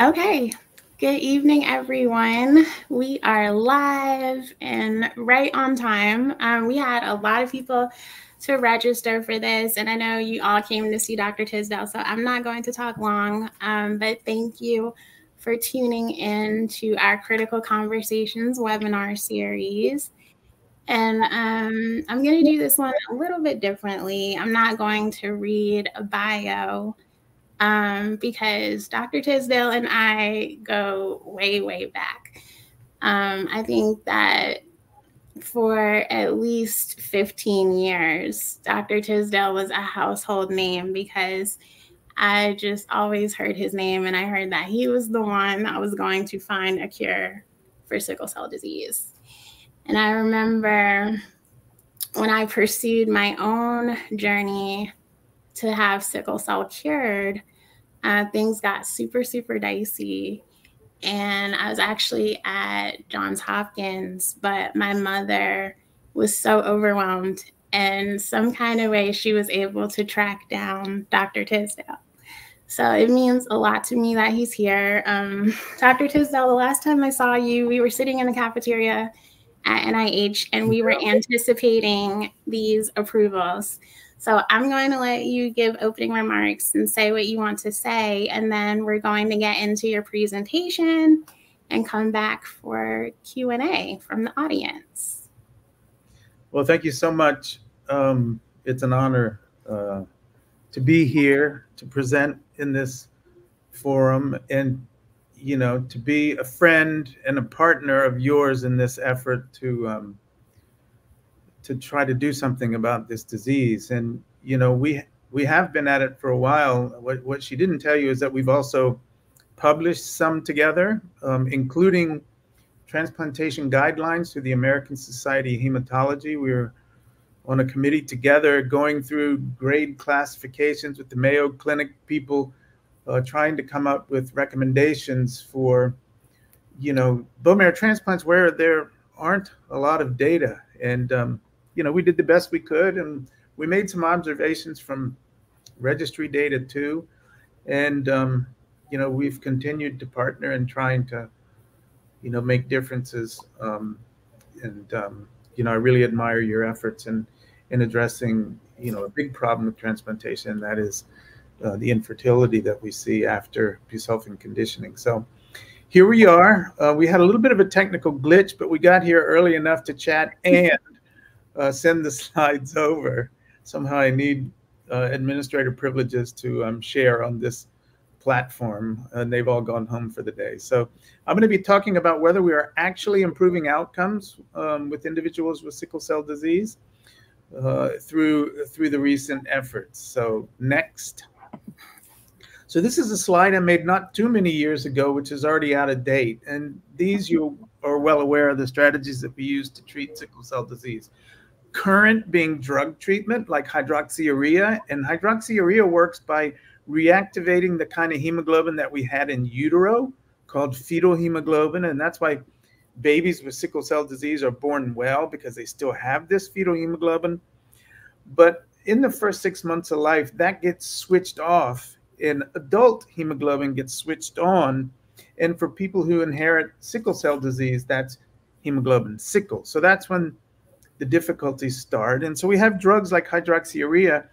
Okay. Good evening, everyone. We are live and right on time. Um, we had a lot of people to register for this, and I know you all came to see Dr. Tisdale, so I'm not going to talk long, um, but thank you for tuning in to our Critical Conversations webinar series. And um, I'm going to do this one a little bit differently. I'm not going to read a bio um, because Dr. Tisdale and I go way, way back. Um, I think that for at least 15 years, Dr. Tisdale was a household name because I just always heard his name and I heard that he was the one that was going to find a cure for sickle cell disease. And I remember when I pursued my own journey to have sickle cell cured, uh, things got super, super dicey. And I was actually at Johns Hopkins, but my mother was so overwhelmed. And some kind of way she was able to track down Dr. Tisdale. So it means a lot to me that he's here. Um, Dr. Tisdale, the last time I saw you, we were sitting in the cafeteria at NIH and we were anticipating these approvals. So I'm going to let you give opening remarks and say what you want to say, and then we're going to get into your presentation and come back for Q&A from the audience. Well, thank you so much. Um, it's an honor uh, to be here to present in this forum and you know to be a friend and a partner of yours in this effort to um, to try to do something about this disease. And you know, we we have been at it for a while. What what she didn't tell you is that we've also published some together, um, including transplantation guidelines through the American Society of Hematology. We were on a committee together going through grade classifications with the Mayo Clinic people, uh, trying to come up with recommendations for, you know, bone marrow transplants where there aren't a lot of data. And um, you know, we did the best we could and we made some observations from registry data too. And, um, you know, we've continued to partner and trying to, you know, make differences. Um, and, um, you know, I really admire your efforts in, in addressing, you know, a big problem with transplantation, that is uh, the infertility that we see after busulfan conditioning. So here we are. Uh, we had a little bit of a technical glitch, but we got here early enough to chat and uh, send the slides over. Somehow I need uh, administrator privileges to um, share on this platform, and they've all gone home for the day. So I'm going to be talking about whether we are actually improving outcomes um, with individuals with sickle cell disease uh, through through the recent efforts. So next. So this is a slide I made not too many years ago, which is already out of date. And these you are well aware of the strategies that we use to treat sickle cell disease current being drug treatment like hydroxyurea. And hydroxyurea works by reactivating the kind of hemoglobin that we had in utero called fetal hemoglobin. And that's why babies with sickle cell disease are born well because they still have this fetal hemoglobin. But in the first six months of life, that gets switched off, and adult hemoglobin gets switched on. And for people who inherit sickle cell disease, that's hemoglobin sickle. So that's when the difficulties start. And so we have drugs like hydroxyurea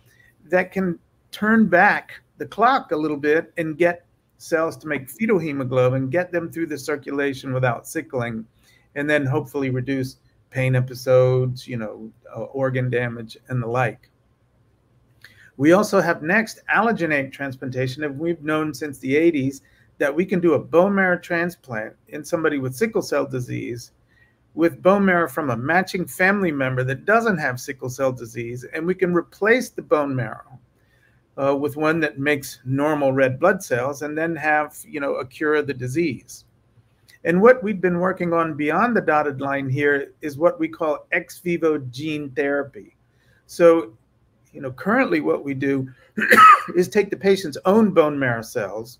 that can turn back the clock a little bit and get cells to make fetal hemoglobin, get them through the circulation without sickling, and then hopefully reduce pain episodes, you know, uh, organ damage, and the like. We also have next allogeneic transplantation, and we've known since the 80s that we can do a bone marrow transplant in somebody with sickle cell disease with bone marrow from a matching family member that doesn't have sickle cell disease, and we can replace the bone marrow uh, with one that makes normal red blood cells, and then have you know a cure of the disease. And what we've been working on beyond the dotted line here is what we call ex vivo gene therapy. So, you know, currently what we do is take the patient's own bone marrow cells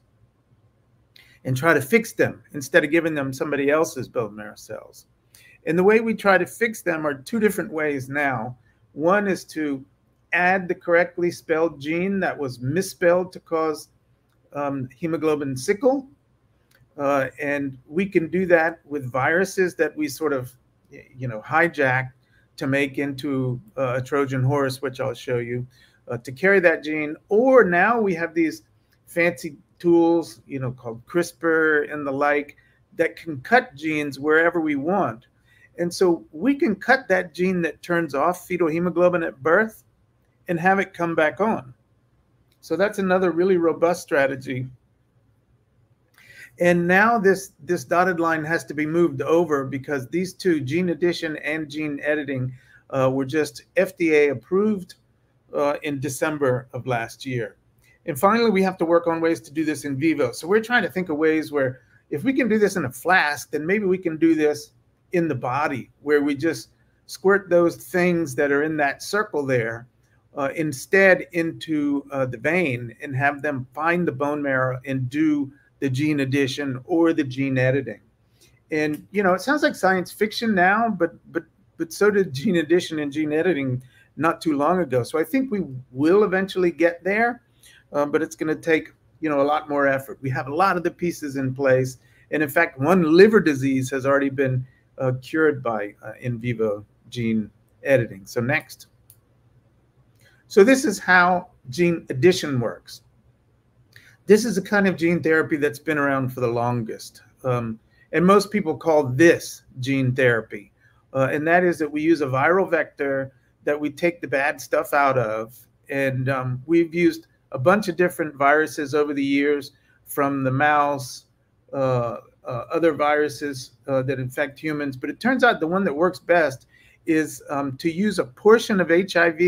and try to fix them instead of giving them somebody else's bone marrow cells. And the way we try to fix them are two different ways now. One is to add the correctly spelled gene that was misspelled to cause um, hemoglobin sickle, Uh, and we can do that with viruses that we sort of, you know, hijack to make into uh, a Trojan horse, which I'll show you, uh, to carry that gene. Or now we have these fancy tools, you know, called CRISPR and the like, that can cut genes wherever we want. And so we can cut that gene that turns off fetal hemoglobin at birth and have it come back on. So that's another really robust strategy. And now this, this dotted line has to be moved over because these two, gene addition and gene editing, uh, were just FDA approved uh, in December of last year. And finally, we have to work on ways to do this in vivo. So we're trying to think of ways where if we can do this in a flask, then maybe we can do this in the body where we just squirt those things that are in that circle there uh, instead into uh, the vein and have them find the bone marrow and do the gene addition or the gene editing. And you know, it sounds like science fiction now, but but but so did gene addition and gene editing not too long ago. So I think we will eventually get there, um, but it's going to take you know a lot more effort. We have a lot of the pieces in place, and in fact, one liver disease has already been uh, cured by uh, in vivo gene editing. So next. So this is how gene addition works. This is a kind of gene therapy that's been around for the longest. Um, and most people call this gene therapy. Uh, and that is that we use a viral vector that we take the bad stuff out of. And um, we've used a bunch of different viruses over the years from the mouse, uh, uh, other viruses uh, that infect humans. But it turns out the one that works best is um, to use a portion of HIV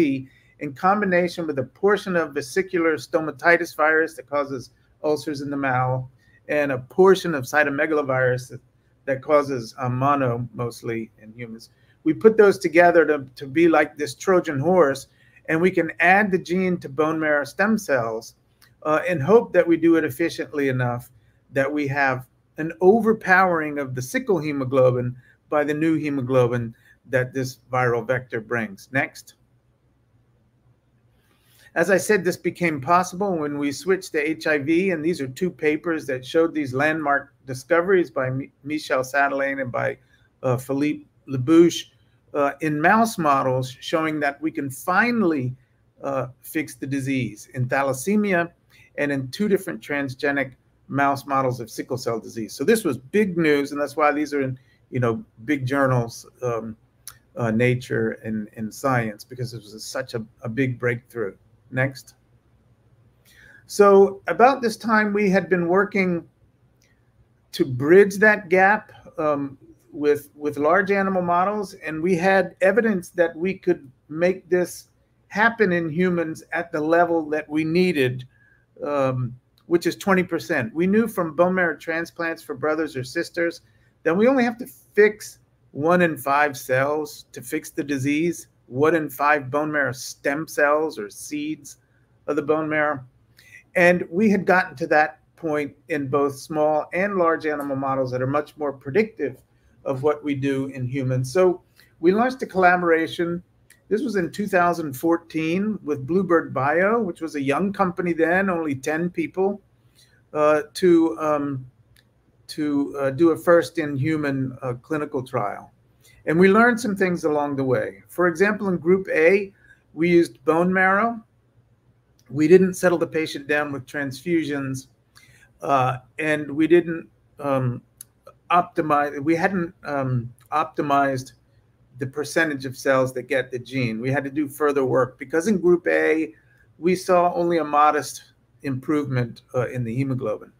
in combination with a portion of vesicular stomatitis virus that causes ulcers in the mouth and a portion of cytomegalovirus that, that causes um, mono mostly in humans. We put those together to, to be like this Trojan horse, and we can add the gene to bone marrow stem cells uh, and hope that we do it efficiently enough that we have an overpowering of the sickle hemoglobin by the new hemoglobin that this viral vector brings. Next. As I said, this became possible when we switched to HIV, and these are two papers that showed these landmark discoveries by Michel Sadelain and by uh, Philippe Labouche uh, in mouse models showing that we can finally uh, fix the disease in thalassemia and in two different transgenic mouse models of sickle cell disease. So this was big news, and that's why these are in you know big journals, um, uh, Nature and, and Science, because it was such a, a big breakthrough. Next. So about this time, we had been working to bridge that gap um, with with large animal models, and we had evidence that we could make this happen in humans at the level that we needed. Um, which is 20%. We knew from bone marrow transplants for brothers or sisters that we only have to fix one in five cells to fix the disease, one in five bone marrow stem cells or seeds of the bone marrow. And we had gotten to that point in both small and large animal models that are much more predictive of what we do in humans. So we launched a collaboration this was in 2014 with Bluebird Bio, which was a young company then, only 10 people, uh, to um, to uh, do a first in human uh, clinical trial. And we learned some things along the way. For example, in Group A, we used bone marrow. We didn't settle the patient down with transfusions, uh, and we didn't um, optimize. We hadn't um, optimized the percentage of cells that get the gene. We had to do further work because in group A, we saw only a modest improvement uh, in the hemoglobin.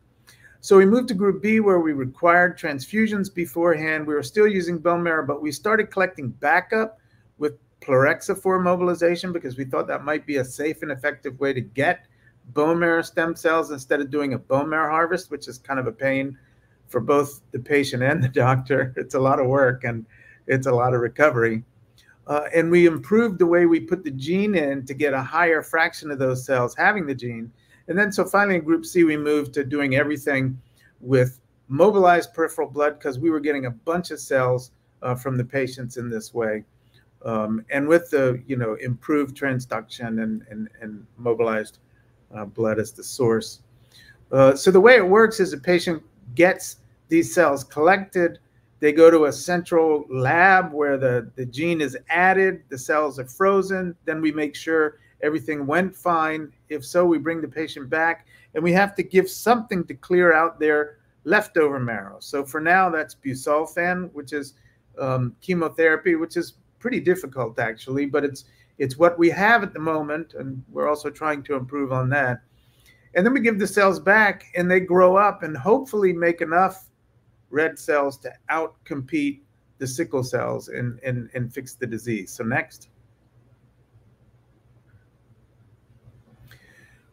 So we moved to group B where we required transfusions beforehand. We were still using bone marrow, but we started collecting backup with plerixafor mobilization because we thought that might be a safe and effective way to get bone marrow stem cells instead of doing a bone marrow harvest, which is kind of a pain for both the patient and the doctor. It's a lot of work and it's a lot of recovery. Uh, and we improved the way we put the gene in to get a higher fraction of those cells having the gene. And then, so finally in Group C, we moved to doing everything with mobilized peripheral blood because we were getting a bunch of cells uh, from the patients in this way. Um, and with the, you know, improved transduction and, and, and mobilized uh, blood as the source. Uh, so the way it works is a patient gets these cells collected. They go to a central lab where the, the gene is added, the cells are frozen. Then we make sure everything went fine. If so, we bring the patient back and we have to give something to clear out their leftover marrow. So for now, that's busulfan, which is um, chemotherapy, which is pretty difficult actually, but it's it's what we have at the moment, and we're also trying to improve on that. And then we give the cells back, and they grow up and hopefully make enough red cells to outcompete the sickle cells and, and, and fix the disease. So next.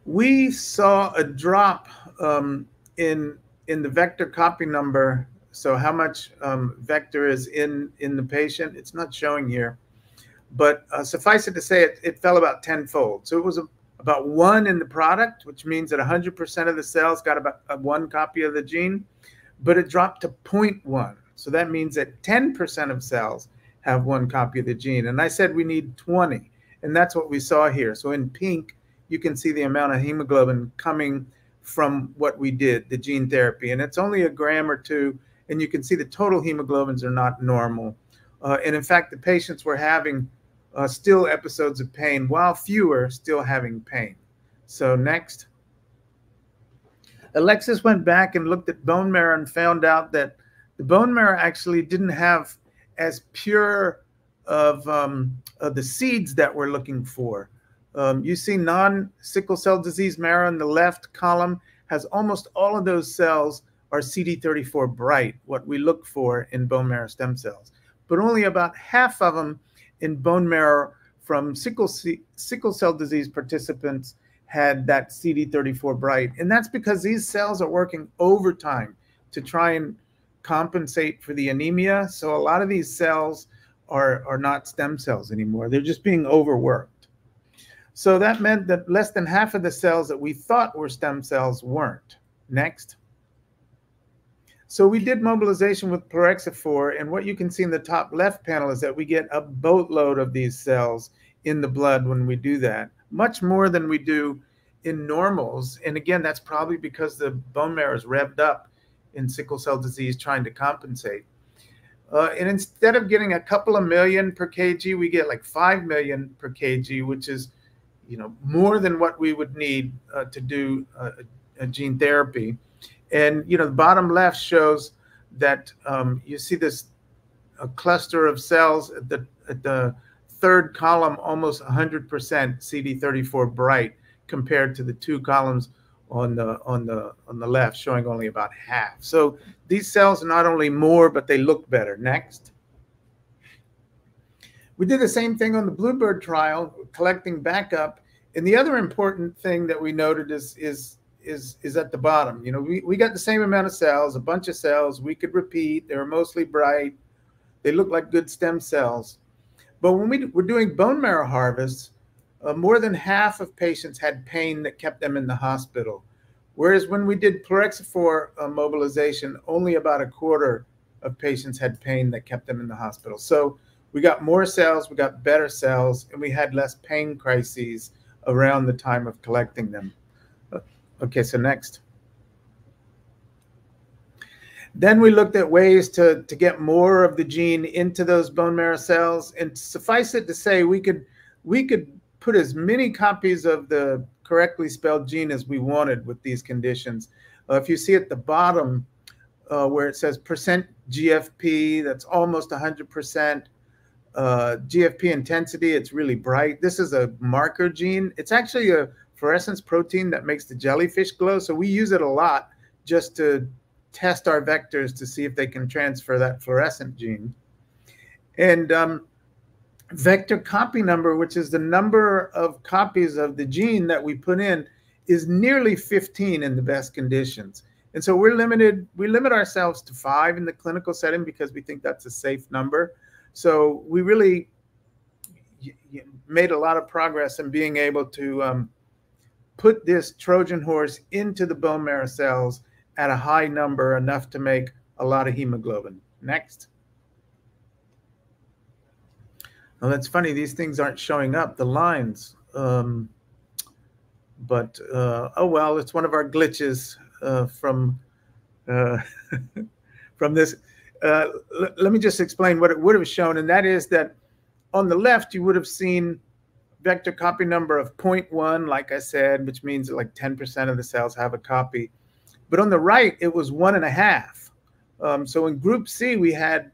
We saw a drop um, in in the vector copy number. So how much um, vector is in in the patient? It's not showing here, but uh, suffice it to say, it, it fell about tenfold. So it was a, about one in the product, which means that 100% of the cells got about uh, one copy of the gene but it dropped to 0.1. So that means that 10% of cells have one copy of the gene. And I said we need 20. And that's what we saw here. So in pink, you can see the amount of hemoglobin coming from what we did, the gene therapy. And it's only a gram or two. And you can see the total hemoglobins are not normal. Uh, and in fact, the patients were having uh, still episodes of pain, while fewer still having pain. So next. Alexis went back and looked at bone marrow and found out that the bone marrow actually didn't have as pure of, um, of the seeds that we're looking for. Um, you see non-sickle cell disease marrow in the left column has almost all of those cells are CD34 bright, what we look for in bone marrow stem cells. But only about half of them in bone marrow from sickle, sickle cell disease participants had that CD34 bright. And that's because these cells are working overtime to try and compensate for the anemia. So a lot of these cells are, are not stem cells anymore. They're just being overworked. So that meant that less than half of the cells that we thought were stem cells weren't. Next. So we did mobilization with plerixafor, and what you can see in the top left panel is that we get a boatload of these cells in the blood when we do that much more than we do in normals. And again, that's probably because the bone marrow is revved up in sickle cell disease trying to compensate. Uh, and instead of getting a couple of million per kg, we get like 5 million per kg, which is, you know, more than what we would need uh, to do a, a, gene therapy. And, you know, the bottom left shows that um, you see this a cluster of cells at the, at the third column almost 100% CD34 bright compared to the two columns on the on the on the left showing only about half. So these cells are not only more but they look better. Next. We did the same thing on the Bluebird trial, collecting backup. And the other important thing that we noted is is is is at the bottom. You know, we, we got the same amount of cells, a bunch of cells. We could repeat. They were mostly bright. They look like good stem cells. But when we were doing bone marrow harvests, uh, more than half of patients had pain that kept them in the hospital. Whereas when we did plerixafor uh, mobilization, only about a quarter of patients had pain that kept them in the hospital. So we got more cells, we got better cells, and we had less pain crises around the time of collecting them. Uh, okay, so next. Then we looked at ways to, to get more of the gene into those bone marrow cells. And suffice it to say, we could we could put as many copies of the correctly spelled gene as we wanted with these conditions. Uh, if you see at the bottom uh, where it says percent GFP, that's almost 100%. Uh, GFP intensity, it's really bright. This is a marker gene. It's actually a fluorescence protein that makes the jellyfish glow. So we use it a lot just to test our vectors to see if they can transfer that fluorescent gene. And um, vector copy number, which is the number of copies of the gene that we put in, is nearly 15 in the best conditions. And so we're limited, we limit ourselves to five in the clinical setting because we think that's a safe number. So we really made a lot of progress in being able to um, put this Trojan horse into the bone marrow cells at a high number, enough to make a lot of hemoglobin. Next. Well, that's funny. These things aren't showing up, the lines. Um, but uh, oh well, it's one of our glitches uh, from uh, from this. Uh, let me just explain what it would have shown, and that is that on the left, you would have seen vector copy number of 0.1, like I said, which means like 10% of the cells have a copy. But on the right, it was one and a half. Um, so in group C, we had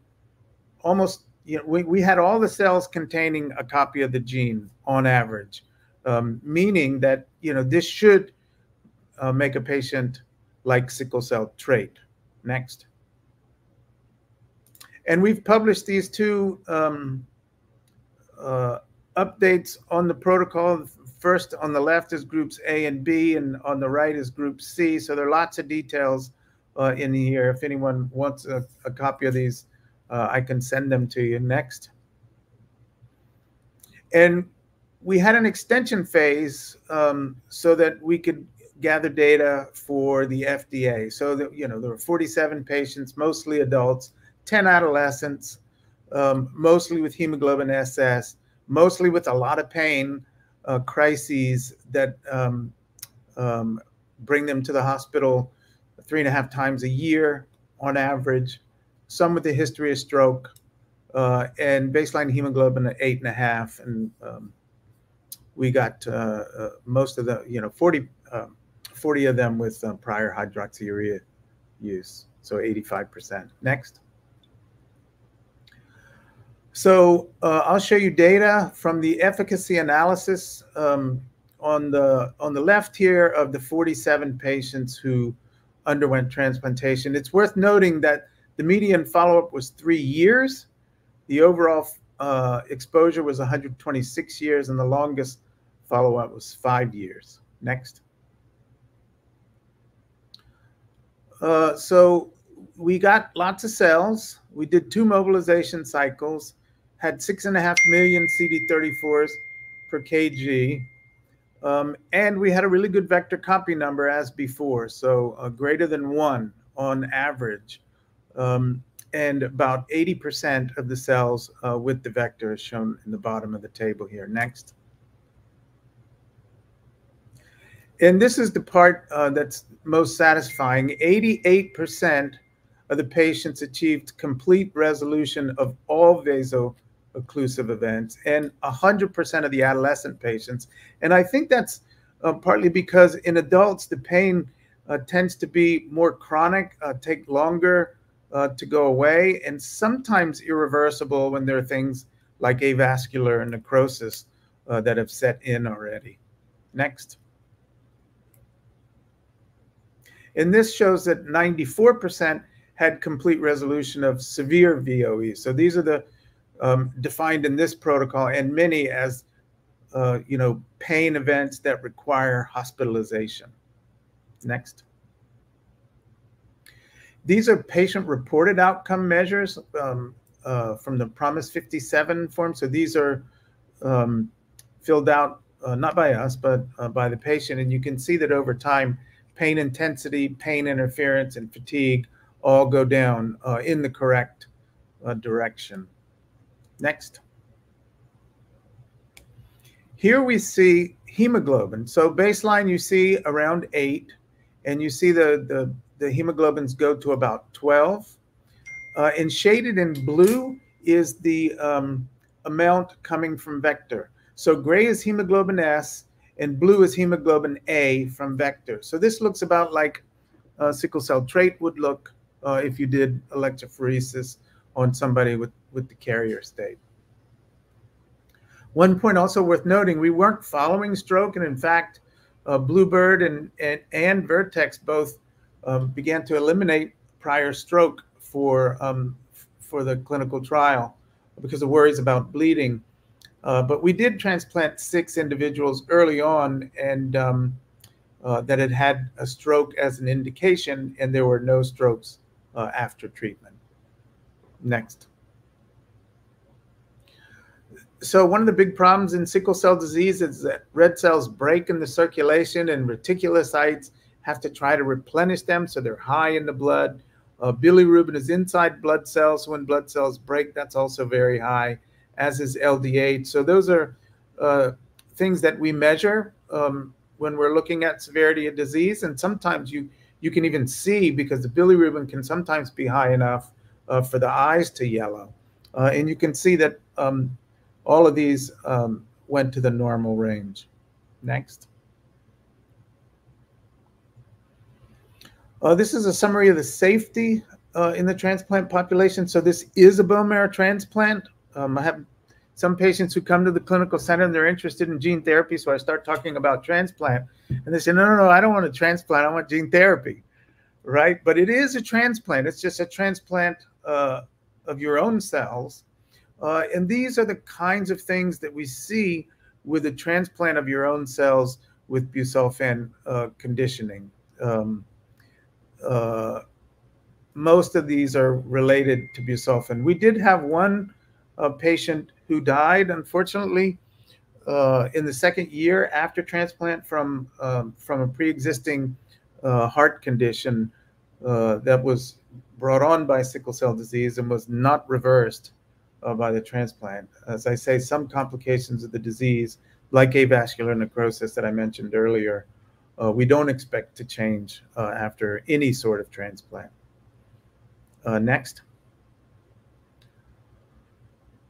almost, you know, we, we had all the cells containing a copy of the gene on average, um, meaning that, you know, this should uh, make a patient like sickle cell trait. Next. And we've published these two um, uh, updates on the protocol. First on the left is groups A and B, and on the right is group C. So there are lots of details uh, in here. If anyone wants a, a copy of these, uh, I can send them to you. Next. And we had an extension phase um, so that we could gather data for the FDA. So that you know there were 47 patients, mostly adults, 10 adolescents, um, mostly with hemoglobin SS, mostly with a lot of pain, uh, crises that um, um, bring them to the hospital three and a half times a year on average, some with a history of stroke, uh, and baseline hemoglobin at eight and a half. And um, we got uh, uh most of the, you know, 40, um, 40 of them with uh, prior hydroxyurea use, so 85%. Next. So uh, I'll show you data from the efficacy analysis um, on the on the left here of the 47 patients who underwent transplantation. It's worth noting that the median follow-up was three years. The overall uh, exposure was 126 years, and the longest follow-up was five years. Next. Uh, so we got lots of cells. We did two mobilization cycles had six and a half million CD34s per kg. Um, and we had a really good vector copy number as before, so uh, greater than one on average. Um, and about 80% of the cells uh, with the vector is shown in the bottom of the table here. Next. And this is the part uh, that's most satisfying. 88% of the patients achieved complete resolution of all vaso occlusive events and 100% of the adolescent patients. And I think that's uh, partly because in adults, the pain uh, tends to be more chronic, uh, take longer uh, to go away, and sometimes irreversible when there are things like avascular necrosis uh, that have set in already. Next. And this shows that 94% had complete resolution of severe VOE. So these are the um, defined in this protocol and many as uh, you know pain events that require hospitalization. Next. These are patient reported outcome measures um, uh, from the Promise 57 form. So these are um, filled out uh, not by us, but uh, by the patient. And you can see that over time, pain intensity, pain interference, and fatigue all go down uh, in the correct uh, direction. Next. Here we see hemoglobin. So baseline you see around eight, and you see the, the, the hemoglobins go to about 12. Uh, and shaded in blue is the um, amount coming from vector. So gray is hemoglobin S, and blue is hemoglobin A from vector. So this looks about like uh, sickle cell trait would look uh, if you did electrophoresis on somebody with, with the carrier state. One point also worth noting, we weren't following stroke, and in fact, uh, Bluebird and, and, and Vertex both um, began to eliminate prior stroke for, um, for the clinical trial because of worries about bleeding. Uh, but we did transplant six individuals early on and um, uh, that had had a stroke as an indication, and there were no strokes uh, after treatment. Next. So one of the big problems in sickle cell disease is that red cells break in the circulation and reticulocytes have to try to replenish them so they're high in the blood. Uh, bilirubin is inside blood cells. When blood cells break, that's also very high, as is LDH. So those are uh, things that we measure um, when we're looking at severity of disease. And sometimes you you can even see because the bilirubin can sometimes be high enough uh, for the eyes to yellow. Uh, and you can see that um, all of these um, went to the normal range. Next. Uh, this is a summary of the safety uh, in the transplant population. So this is a bone marrow transplant. Um, I have some patients who come to the clinical center and they're interested in gene therapy. So I start talking about transplant and they say, no, no, no, I don't want a transplant. I want gene therapy, right? But it is a transplant. It's just a transplant uh, of your own cells. Uh, and these are the kinds of things that we see with a transplant of your own cells with busulfan uh, conditioning. Um, uh, most of these are related to busulfan. We did have one uh, patient who died, unfortunately, uh, in the second year after transplant from um, from a pre-existing uh, heart condition that was brought on by sickle cell disease and was not reversed uh, by the transplant. As I say, some complications of the disease, like avascular necrosis that I mentioned earlier, uh, we don't expect to change uh, after any sort of transplant. Uh, next.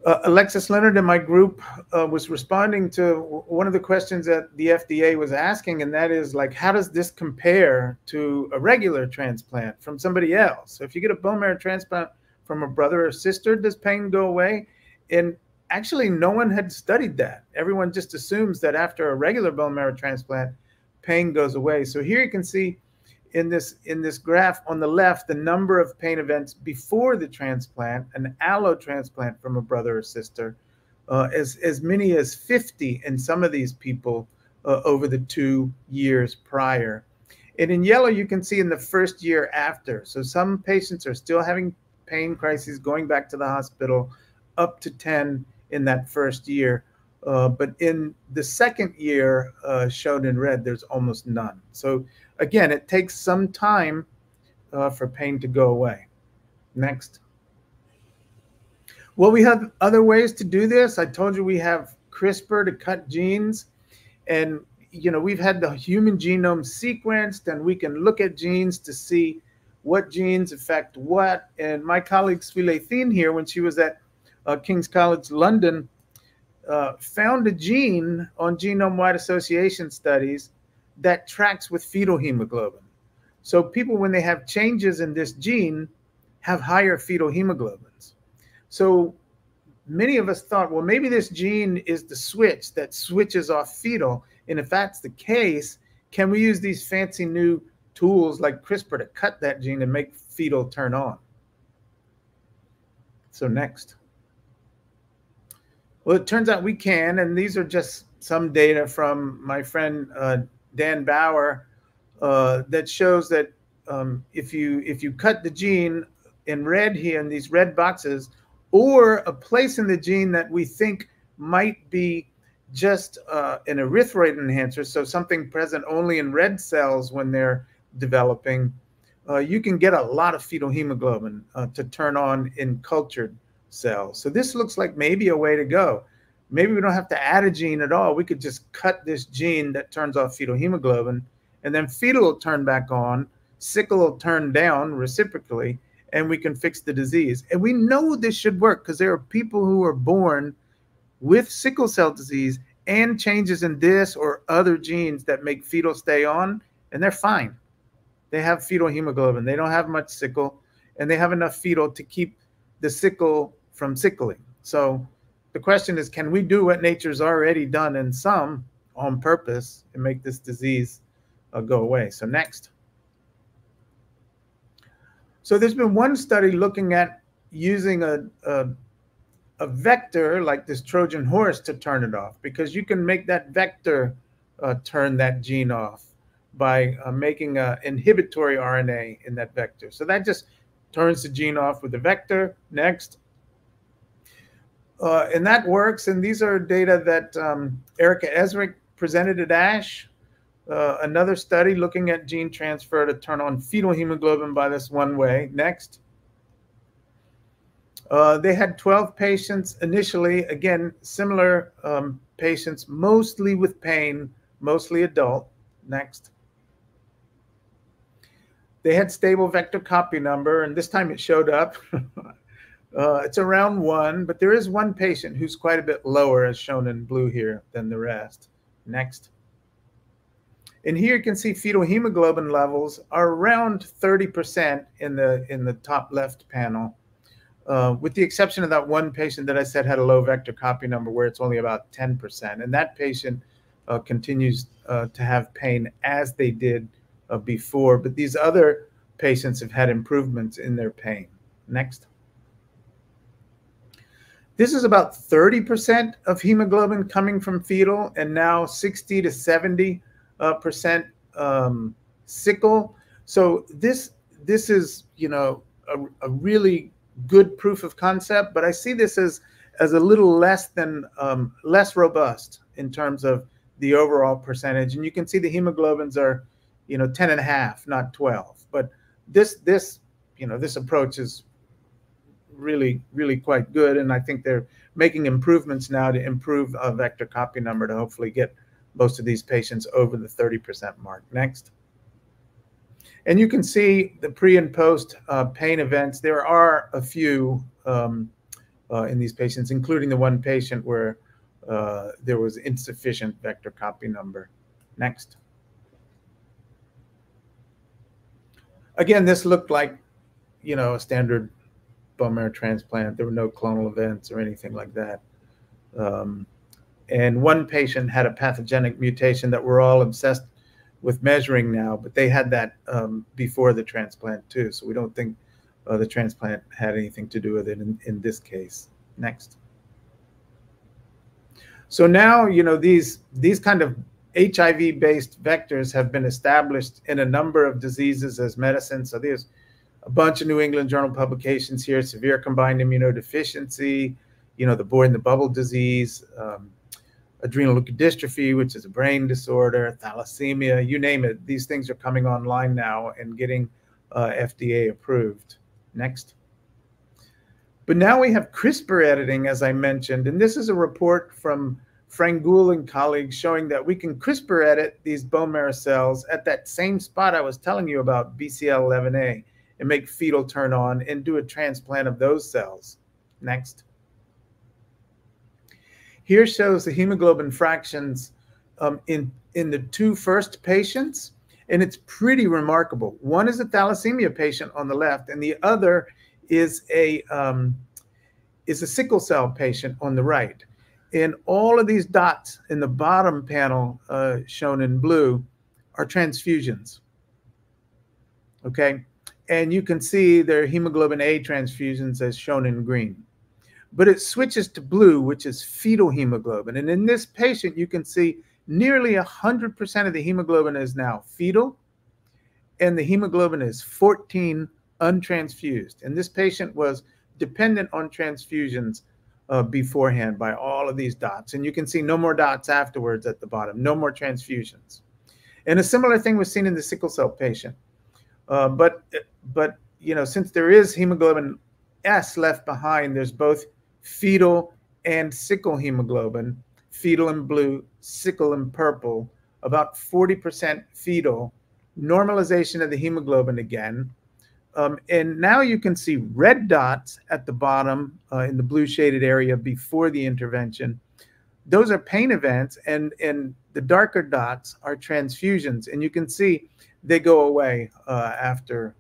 Uh, Alexis Leonard and my group uh, was responding to one of the questions that the FDA was asking, and that is like, how does this compare to a regular transplant from somebody else? So if you get a bone marrow transplant from a brother or sister, does pain go away? And actually, no one had studied that. Everyone just assumes that after a regular bone marrow transplant, pain goes away. So here you can see in this in this graph on the left the number of pain events before the transplant, an allo transplant from a brother or sister, uh, as as many as 50 in some of these people uh, over the two years prior. And in yellow, you can see in the first year after. So some patients are still having pain crises, going back to the hospital, up to 10 in that first year. Uh, but in the second year, uh, shown in red, there's almost none. So again, it takes some time uh, for pain to go away. Next. Well, we have other ways to do this. I told you we have CRISPR to cut genes. And, you know, we've had the human genome sequenced and we can look at genes to see what genes affect what. And my colleague Swile Thien here, when she was at uh, King's College London, uh, found a gene on genome-wide association studies that tracks with fetal hemoglobin. So people, when they have changes in this gene, have higher fetal hemoglobins. So many of us thought, well, maybe this gene is the switch that switches off fetal. And if that's the case, can we use these fancy new tools like CRISPR to cut that gene and make fetal turn on? So next. Well, it turns out we can, and these are just some data from my friend uh, Dan Bauer uh, that shows that um, if you if you cut the gene in red here in these red boxes, or a place in the gene that we think might be just uh, an erythroid enhancer, so something present only in red cells when they're developing, uh, you can get a lot of fetal hemoglobin uh, to turn on in cultured cells. So this looks like maybe a way to go maybe we don't have to add a gene at all. We could just cut this gene that turns off fetal hemoglobin, and then fetal will turn back on, sickle will turn down reciprocally, and we can fix the disease. And we know this should work because there are people who are born with sickle cell disease and changes in this or other genes that make fetal stay on, and they're fine. They have fetal hemoglobin. They don't have much sickle, and they have enough fetal to keep the sickle from sickling. So the question is, can we do what nature's already done in some on purpose and make this disease uh, go away? So next. So there's been one study looking at using a, a, a vector like this Trojan horse to turn it off because you can make that vector uh, turn that gene off by uh, making an inhibitory RNA in that vector. So that just turns the gene off with the vector. Next. Uh, and that works. And these are data that um, Erica Esrick presented at ASH. Uh, another study looking at gene transfer to turn on fetal hemoglobin by this one way. Next. Uh, they had 12 patients initially, again, similar um, patients, mostly with pain, mostly adult. Next. They had stable vector copy number, and this time it showed up. uh, it's around one, but there is one patient who's quite a bit lower, as shown in blue here, than the rest. Next. And here you can see fetal hemoglobin levels are around 30% in the in the top left panel, uh, with the exception of that one patient that I said had a low vector copy number where it's only about 10%. And that patient uh, continues uh, to have pain as they did uh, before, but these other patients have had improvements in their pain. Next. This is about 30% of hemoglobin coming from fetal and now 60 to 70 uh, percent um, sickle. So this this is you know a, a, really good proof of concept, but I see this as as a little less than um, less robust in terms of the overall percentage. And you can see the hemoglobins are you know 10 and a half, not 12. But this this you know this approach is really really quite good, and I think they're making improvements now to improve a vector copy number to hopefully get most of these patients over the 30% mark. Next. And you can see the pre and post uh, pain events. There are a few um, uh, in these patients, including the one patient where uh, there was insufficient vector copy number. Next. Again, this looked like, you know, a standard bone marrow transplant. There were no clonal events or anything like that. Um, and one patient had a pathogenic mutation that we're all obsessed with measuring now, but they had that um, before the transplant too. So we don't think uh, the transplant had anything to do with it in, in this case. Next. So now, you know, these these kind of HIV-based vectors have been established in a number of diseases as medicine. So there's a bunch of New England Journal publications here: severe combined immunodeficiency, you know, the boy in the bubble disease, um, adrenal leukodystrophy, which is a brain disorder, thalassemia, you name it. These things are coming online now and getting uh, FDA approved. Next. But now we have CRISPR editing, as I mentioned, and this is a report from Frangoul and colleagues showing that we can CRISPR edit these bone marrow cells at that same spot I was telling you about, BCL11A, and make fetal turn on and do a transplant of those cells. Next. Here shows the hemoglobin fractions um, in, in the two first patients, and it's pretty remarkable. One is a thalassemia patient on the left, and the other is a, um, is a sickle cell patient on the right. And all of these dots in the bottom panel uh, shown in blue are transfusions. Okay. And you can see their hemoglobin A transfusions as shown in green but it switches to blue, which is fetal hemoglobin. And in this patient, you can see nearly 100% of the hemoglobin is now fetal, and the hemoglobin is 14 untransfused. And this patient was dependent on transfusions uh, beforehand by all of these dots. And you can see no more dots afterwards at the bottom, no more transfusions. And a similar thing was seen in the sickle cell patient. Uh, but, but, you know, since there is hemoglobin S left behind, there's both fetal and sickle hemoglobin, fetal in blue, sickle in purple, about 40% fetal, normalization of the hemoglobin again. Um, and now you can see red dots at the bottom uh, in the blue shaded area before the intervention. Those are pain events, and, and the darker dots are transfusions. And you can see they go away uh, after,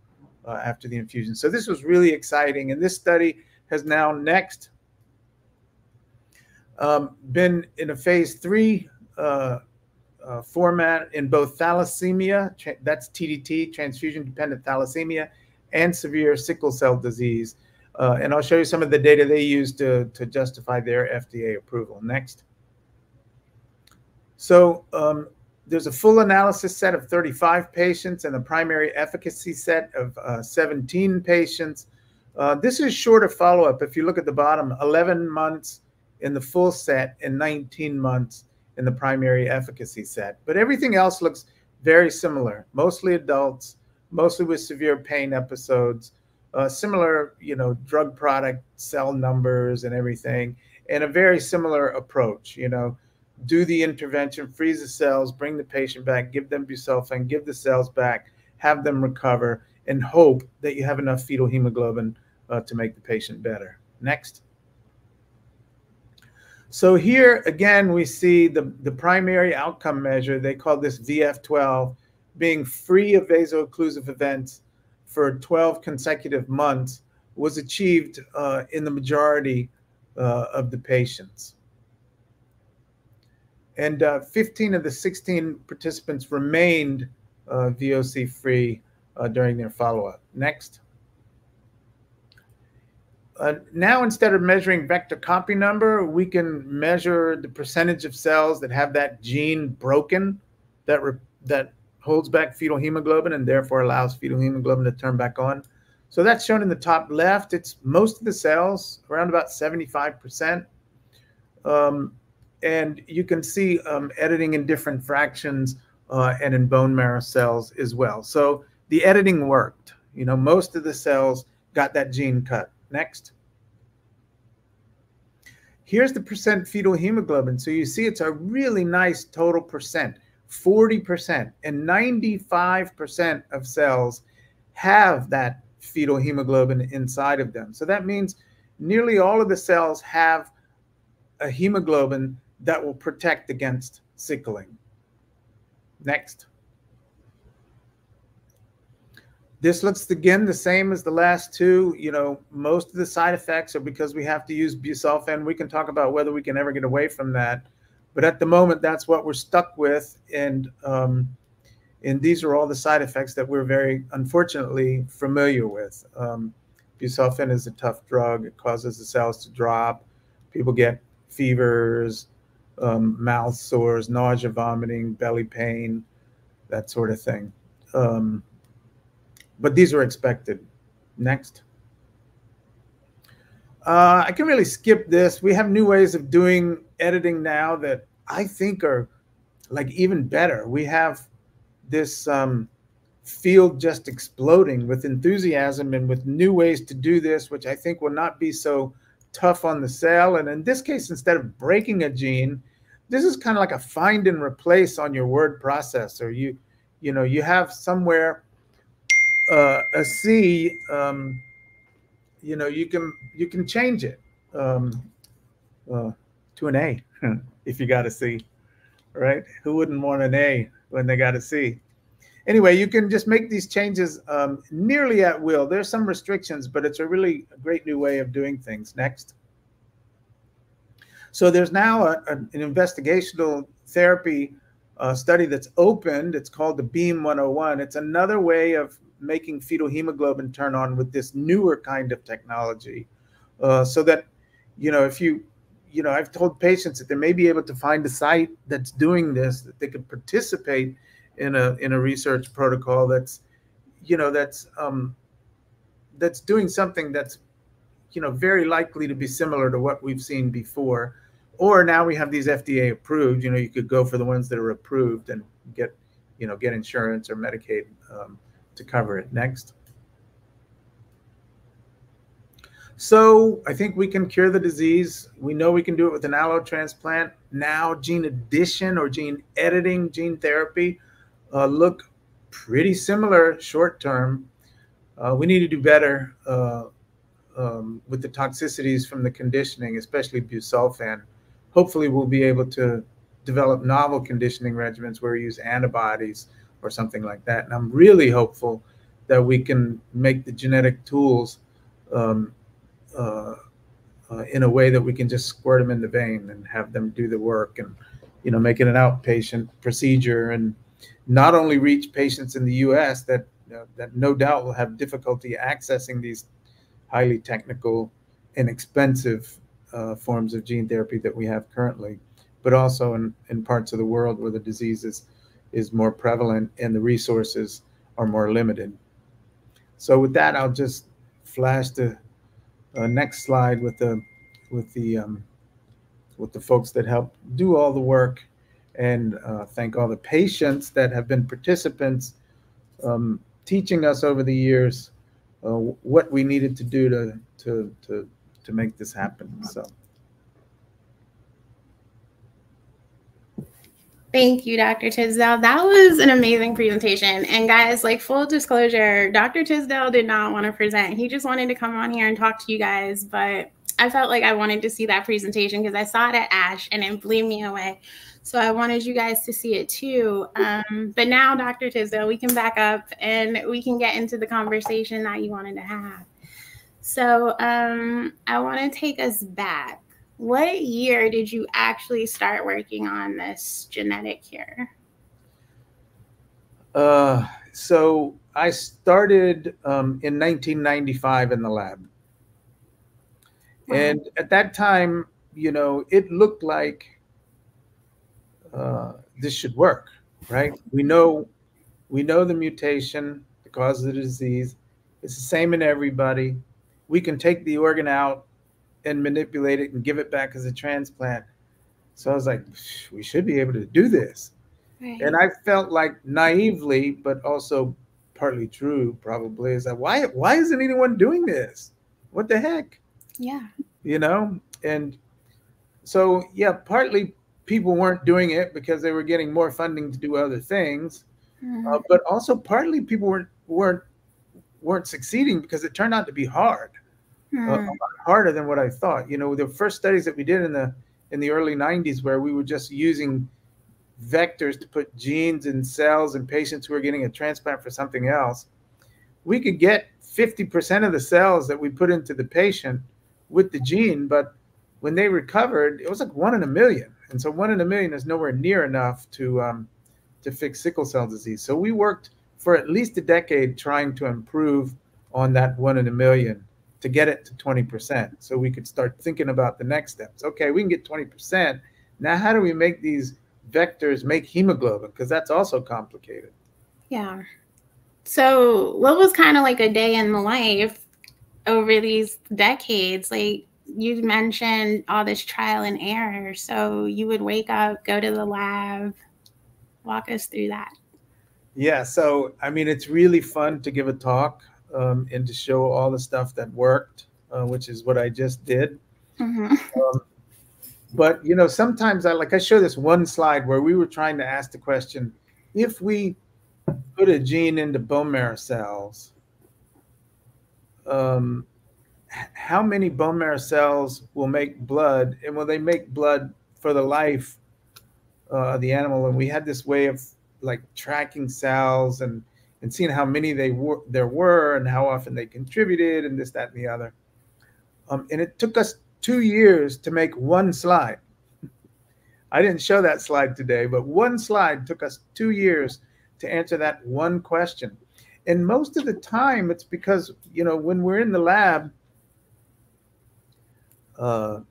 uh, after the infusion. So this was really exciting. And this study has now next um, been in a phase three uh, uh, format in both thalassemia, that's TDT, transfusion dependent thalassemia, and severe sickle cell disease. Uh, and I'll show you some of the data they used to, to justify their FDA approval. Next. So um, there's a full analysis set of 35 patients and a primary efficacy set of uh, 17 patients. Uh, this is shorter follow-up. If you look at the bottom, 11 months, in the full set and 19 months in the primary efficacy set. But everything else looks very similar, mostly adults, mostly with severe pain episodes, uh, similar, you know, drug product cell numbers and everything, and a very similar approach, you know, do the intervention, freeze the cells, bring the patient back, give them busulfan, give the cells back, have them recover, and hope that you have enough fetal hemoglobin uh, to make the patient better. Next. So here again, we see the, the primary outcome measure, they call this VF12, being free of vaso-occlusive events for 12 consecutive months was achieved uh, in the majority uh, of the patients. And uh, 15 of the 16 participants remained uh, VOC free uh, during their follow-up. Next. Uh, now, instead of measuring vector copy number, we can measure the percentage of cells that have that gene broken that, that holds back fetal hemoglobin and therefore allows fetal hemoglobin to turn back on. So that's shown in the top left. It's most of the cells, around about 75%. Um, and you can see um, editing in different fractions uh, and in bone marrow cells as well. So the editing worked. You know, most of the cells got that gene cut. Next. Here's the percent fetal hemoglobin. So you see it's a really nice total percent, 40%. And 95% of cells have that fetal hemoglobin inside of them. So that means nearly all of the cells have a hemoglobin that will protect against sickling. Next. This looks again the same as the last two. You know, most of the side effects are because we have to use busulfan. We can talk about whether we can ever get away from that, but at the moment, that's what we're stuck with. And um, and these are all the side effects that we're very unfortunately familiar with. Um, busulfan is a tough drug. It causes the cells to drop. People get fevers, um, mouth sores, nausea, vomiting, belly pain, that sort of thing. Um, but these are expected. Next. Uh, I can really skip this. We have new ways of doing editing now that I think are like even better. We have this um, field just exploding with enthusiasm and with new ways to do this, which I think will not be so tough on the cell. And in this case, instead of breaking a gene, this is kind of like a find and replace on your word processor. You, you know, you have somewhere uh, a C, um, you know, you can you can change it um, uh, to an A if you got a C, right? Who wouldn't want an A when they got a C? Anyway, you can just make these changes um, nearly at will. There's some restrictions, but it's a really great new way of doing things. Next. So there's now a, a, an investigational therapy uh, study that's opened. It's called the Beam 101. It's another way of making fetal hemoglobin turn on with this newer kind of technology uh, so that, you know, if you, you know, I've told patients that they may be able to find a site that's doing this, that they could participate in a, in a research protocol that's, you know, that's, um, that's doing something that's, you know, very likely to be similar to what we've seen before. Or now we have these FDA approved, you know, you could go for the ones that are approved and get, you know, get insurance or Medicaid um, to cover it. Next. So I think we can cure the disease. We know we can do it with an allo transplant. Now gene addition or gene editing, gene therapy uh, look pretty similar short term. Uh, we need to do better uh, um, with the toxicities from the conditioning, especially busulfan. Hopefully we'll be able to develop novel conditioning regimens where we use antibodies or something like that. And I'm really hopeful that we can make the genetic tools um, uh, uh, in a way that we can just squirt them in the vein and have them do the work and, you know, make it an outpatient procedure and not only reach patients in the U.S. that uh, that no doubt will have difficulty accessing these highly technical and expensive uh, forms of gene therapy that we have currently, but also in, in parts of the world where the disease is is more prevalent and the resources are more limited. So with that, I'll just flash the uh, next slide with the with the um, with the folks that help do all the work, and uh, thank all the patients that have been participants, um, teaching us over the years uh, what we needed to do to to to to make this happen. So. Thank you, Dr. Tisdale. That was an amazing presentation. And guys, like full disclosure, Dr. Tisdale did not want to present. He just wanted to come on here and talk to you guys. But I felt like I wanted to see that presentation because I saw it at ASH and it blew me away. So I wanted you guys to see it too. Um, but now, Dr. Tisdale, we can back up and we can get into the conversation that you wanted to have. So um, I want to take us back what year did you actually start working on this genetic cure? Uh, so I started um, in 1995 in the lab. Wow. And at that time, you know, it looked like uh, this should work, right? We know, we know the mutation, the cause of the disease. It's the same in everybody. We can take the organ out and manipulate it and give it back as a transplant. So I was like, we should be able to do this. Right. And I felt like naively, but also partly true, probably, is that why why isn't anyone doing this? What the heck? Yeah. You know? And so yeah, partly people weren't doing it because they were getting more funding to do other things. Mm-hmm. Uh, but also partly people weren't weren't weren't succeeding because it turned out to be hard a, lot harder than what I thought. You know, the first studies that we did in the in the early 90s where we were just using vectors to put genes in cells in patients who were getting a transplant for something else, we could get 50% of the cells that we put into the patient with the gene, but when they recovered, it was like one in a million. And so one in a million is nowhere near enough to um, to fix sickle cell disease. So we worked for at least a decade trying to improve on that one in a million to get it to 20%. So we could start thinking about the next steps. Okay, we can get 20%. Now, how do we make these vectors make hemoglobin? Because that's also complicated. Yeah. So, what was kind of like a day in the life over these decades? Like you mentioned all this trial and error. So, you would wake up, go to the lab, walk us through that. Yeah. So, I mean, it's really fun to give a talk um, and to show all the stuff that worked, uh, which is what I just did. Mm-hmm. Um, but you know, sometimes I like I show this one slide where we were trying to ask the question: if we put a gene into bone marrow cells, um, how many bone marrow cells will make blood, and will they make blood for the life uh, of the animal? And we had this way of like tracking cells and and seeing how many they were there were and how often they contributed and this, that, and the other. Um, and it took us two years to make one slide. I didn't show that slide today, but one slide took us two years to answer that one question. And most of the time, it's because, you know, when we're in the lab, uh,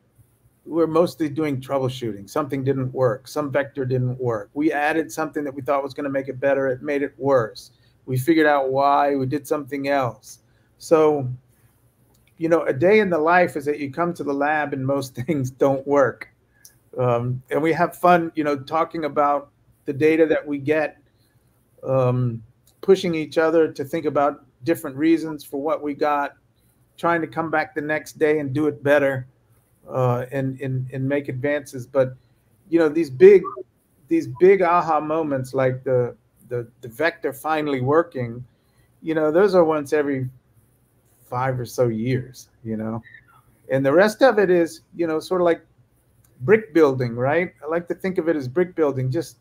we're mostly doing troubleshooting. Something didn't work. Some vector didn't work. We added something that we thought was going to make it better. It made it worse we figured out why we did something else. So you know a day in the life is that you come to the lab and most things don't work. Um, and we have fun you know talking about the data that we get um, pushing each other to think about different reasons for what we got trying to come back the next day and do it better uh, and, and and make advances. But you know these big these big aha moments like the the, the vector finally working, you know, those are once every five or so years, you know. And the rest of it is, you know, sort of like brick building, right? I like to think of it as brick building. Just,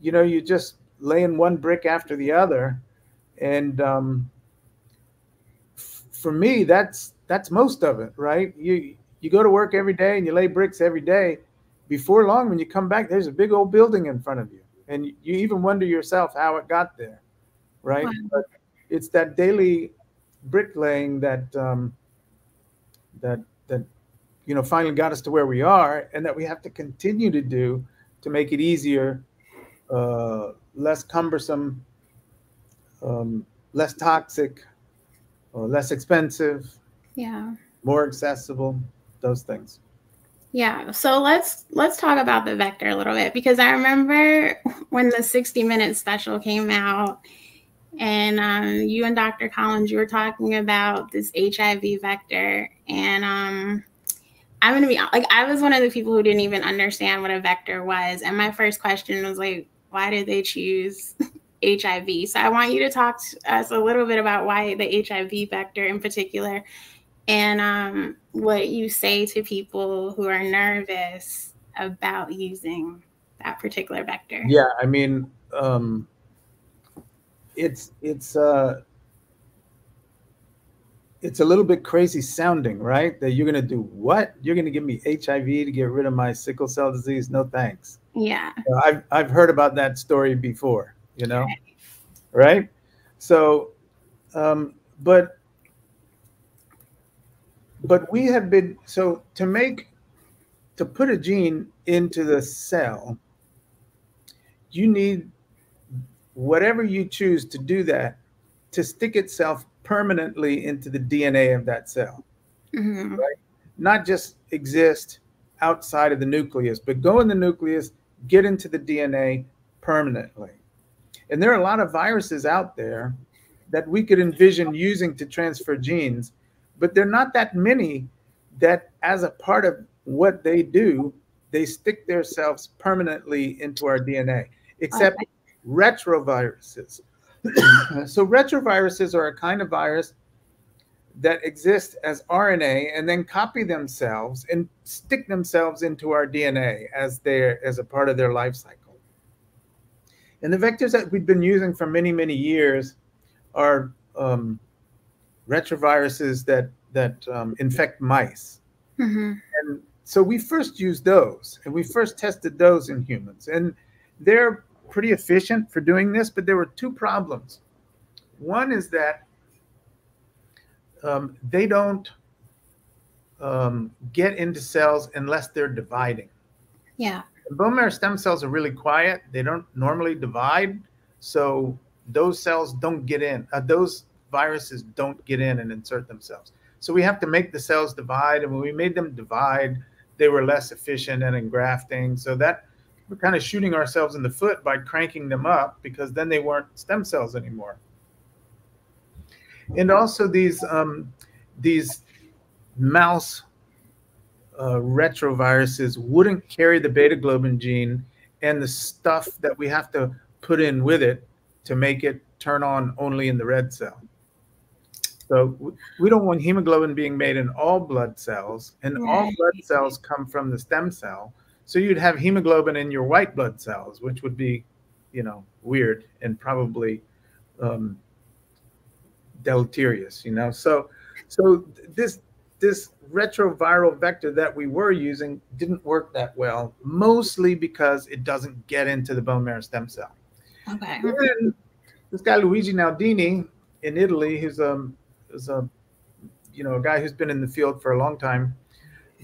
you know, you just laying one brick after the other. And um, for me, that's that's most of it, right? You you go to work every day and you lay bricks every day. Before long, when you come back, there's a big old building in front of you and you even wonder yourself how it got there, right? Wow. But it's that daily bricklaying that um, that that you know finally got us to where we are, and that we have to continue to do to make it easier, uh, less cumbersome, um, less toxic, less expensive, yeah, more accessible, those things. Yeah, so let's let's talk about the vector a little bit because I remember when the 60 minute special came out and um, you and Dr. Collins you were talking about this HIV vector and um, I'm gonna be like I was one of the people who didn't even understand what a vector was, and my first question was like, why did they choose HIV? So I want you to talk to us a little bit about why the HIV vector in particular, and um, what you say to people who are nervous about using that particular vector. Yeah, I mean, um, it's it's uh, it's a little bit crazy sounding, right? That you're gonna do what? You're gonna give me HIV to get rid of my sickle cell disease? No thanks. Yeah. I've I've heard about that story before, you know, right? So, um, but but we have been so to make to put a gene into the cell, you need whatever you choose to do that to stick itself permanently into the DNA of that cell. Mm-hmm. Right? Not just exist outside of the nucleus, but go in the nucleus, get into the DNA permanently. And there are a lot of viruses out there that we could envision using to transfer genes, but they're not that many that, as a part of what they do, they stick themselves permanently into our DNA, except okay. retroviruses. so retroviruses are a kind of virus that exist as RNA and then copy themselves and stick themselves into our DNA as their as a part of their life cycle. And the vectors that we've been using for many many years are um, retroviruses that that um, infect mice. Mm-hmm. And so we first used those, and we first tested those in humans, and they're pretty efficient for doing this, but there were two problems. One is that um, they don't um, get into cells unless they're dividing. Yeah. Bone marrow stem cells are really quiet. They don't normally divide. So those cells don't get in. Uh, those viruses don't get in and insert themselves. So we have to make the cells divide. And when we made them divide, they were less efficient at engrafting. So that we're kind of shooting ourselves in the foot by cranking them up because then they weren't stem cells anymore. And also these um, these mouse uh, retroviruses wouldn't carry the beta globin gene and the stuff that we have to put in with it to make it turn on only in the red cell. So we don't want hemoglobin being made in all blood cells, and right. all blood cells come from the stem cell. So you'd have hemoglobin in your white blood cells, which would be, you know, weird and probably um, deleterious. You know, so so this this retroviral vector that we were using didn't work that well, mostly because it doesn't get into the bone marrow stem cell. Okay. And this guy Luigi Naldini in Italy, who's a is a you know a guy who's been in the field for a long time,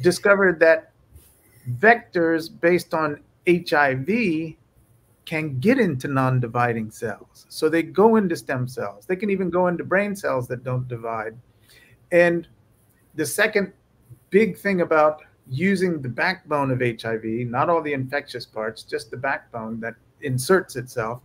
discovered that vectors based on HIV can get into non-dividing cells. So they go into stem cells. They can even go into brain cells that don't divide. And the second big thing about using the backbone of HIV, not all the infectious parts, just the backbone that inserts itself,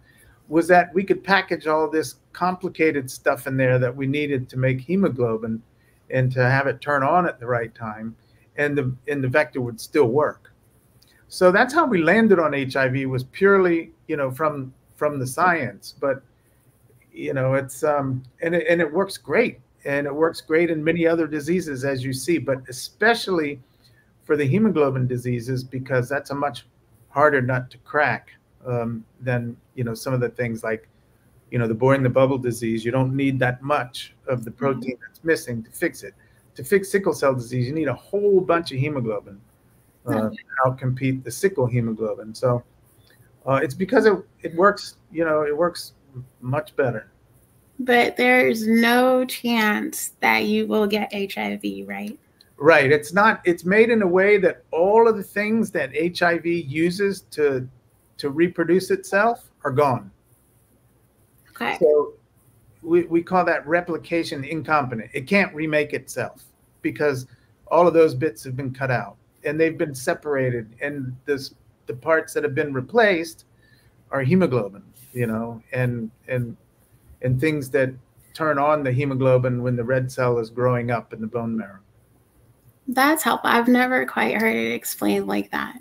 was that we could package all this complicated stuff in there that we needed to make hemoglobin and to have it turn on at the right time and the and the vector would still work. So that's how we landed on HIV was purely, you know, from from the science. But you know, it's um and it, and it works great, and it works great in many other diseases as you see, but especially for the hemoglobin diseases because that's a much harder nut to crack um, than you know some of the things like you know the boring the bubble disease. You don't need that much of the protein that's missing to fix it to fix sickle cell disease, you need a whole bunch of hemoglobin uh, to outcompete the sickle hemoglobin. So uh, it's because it, it works, you know, it works much better. But there's no chance that you will get HIV, right? Right. It's not, it's made in a way that all of the things that HIV uses to to reproduce itself are gone. Okay. So we, we call that replication incompetent. It can't remake itself because all of those bits have been cut out and they've been separated. And this the parts that have been replaced are hemoglobin, you know, and and and things that turn on the hemoglobin when the red cell is growing up in the bone marrow. That's helpful. I've never quite heard it explained like that.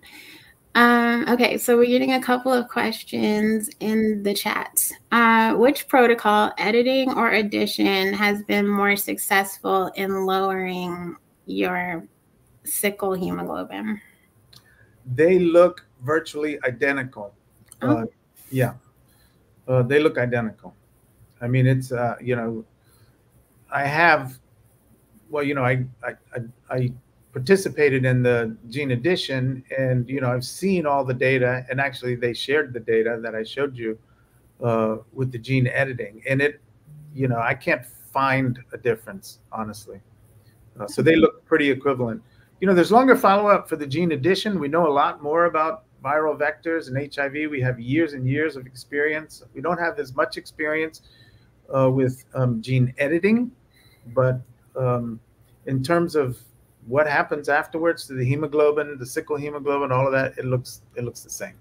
Um, okay, so we're getting a couple of questions in the chat. Uh, which protocol, editing or addition, has been more successful in lowering your sickle hemoglobin? They look virtually identical. Oh. Uh, yeah, uh, they look identical. I mean, it's uh, you know, I have, well, you know, I I I, I participated in the gene addition and you know i've seen all the data and actually they shared the data that i showed you uh, with the gene editing and it you know i can't find a difference honestly. Uh, so they look pretty equivalent. You know there's longer follow-up for the gene addition. We know a lot more about viral vectors and hiv we have years and years of experience. We don't have as much experience uh, with um, gene editing but um, in terms of what happens afterwards to the hemoglobin, the sickle hemoglobin, all of that, it looks it looks the same.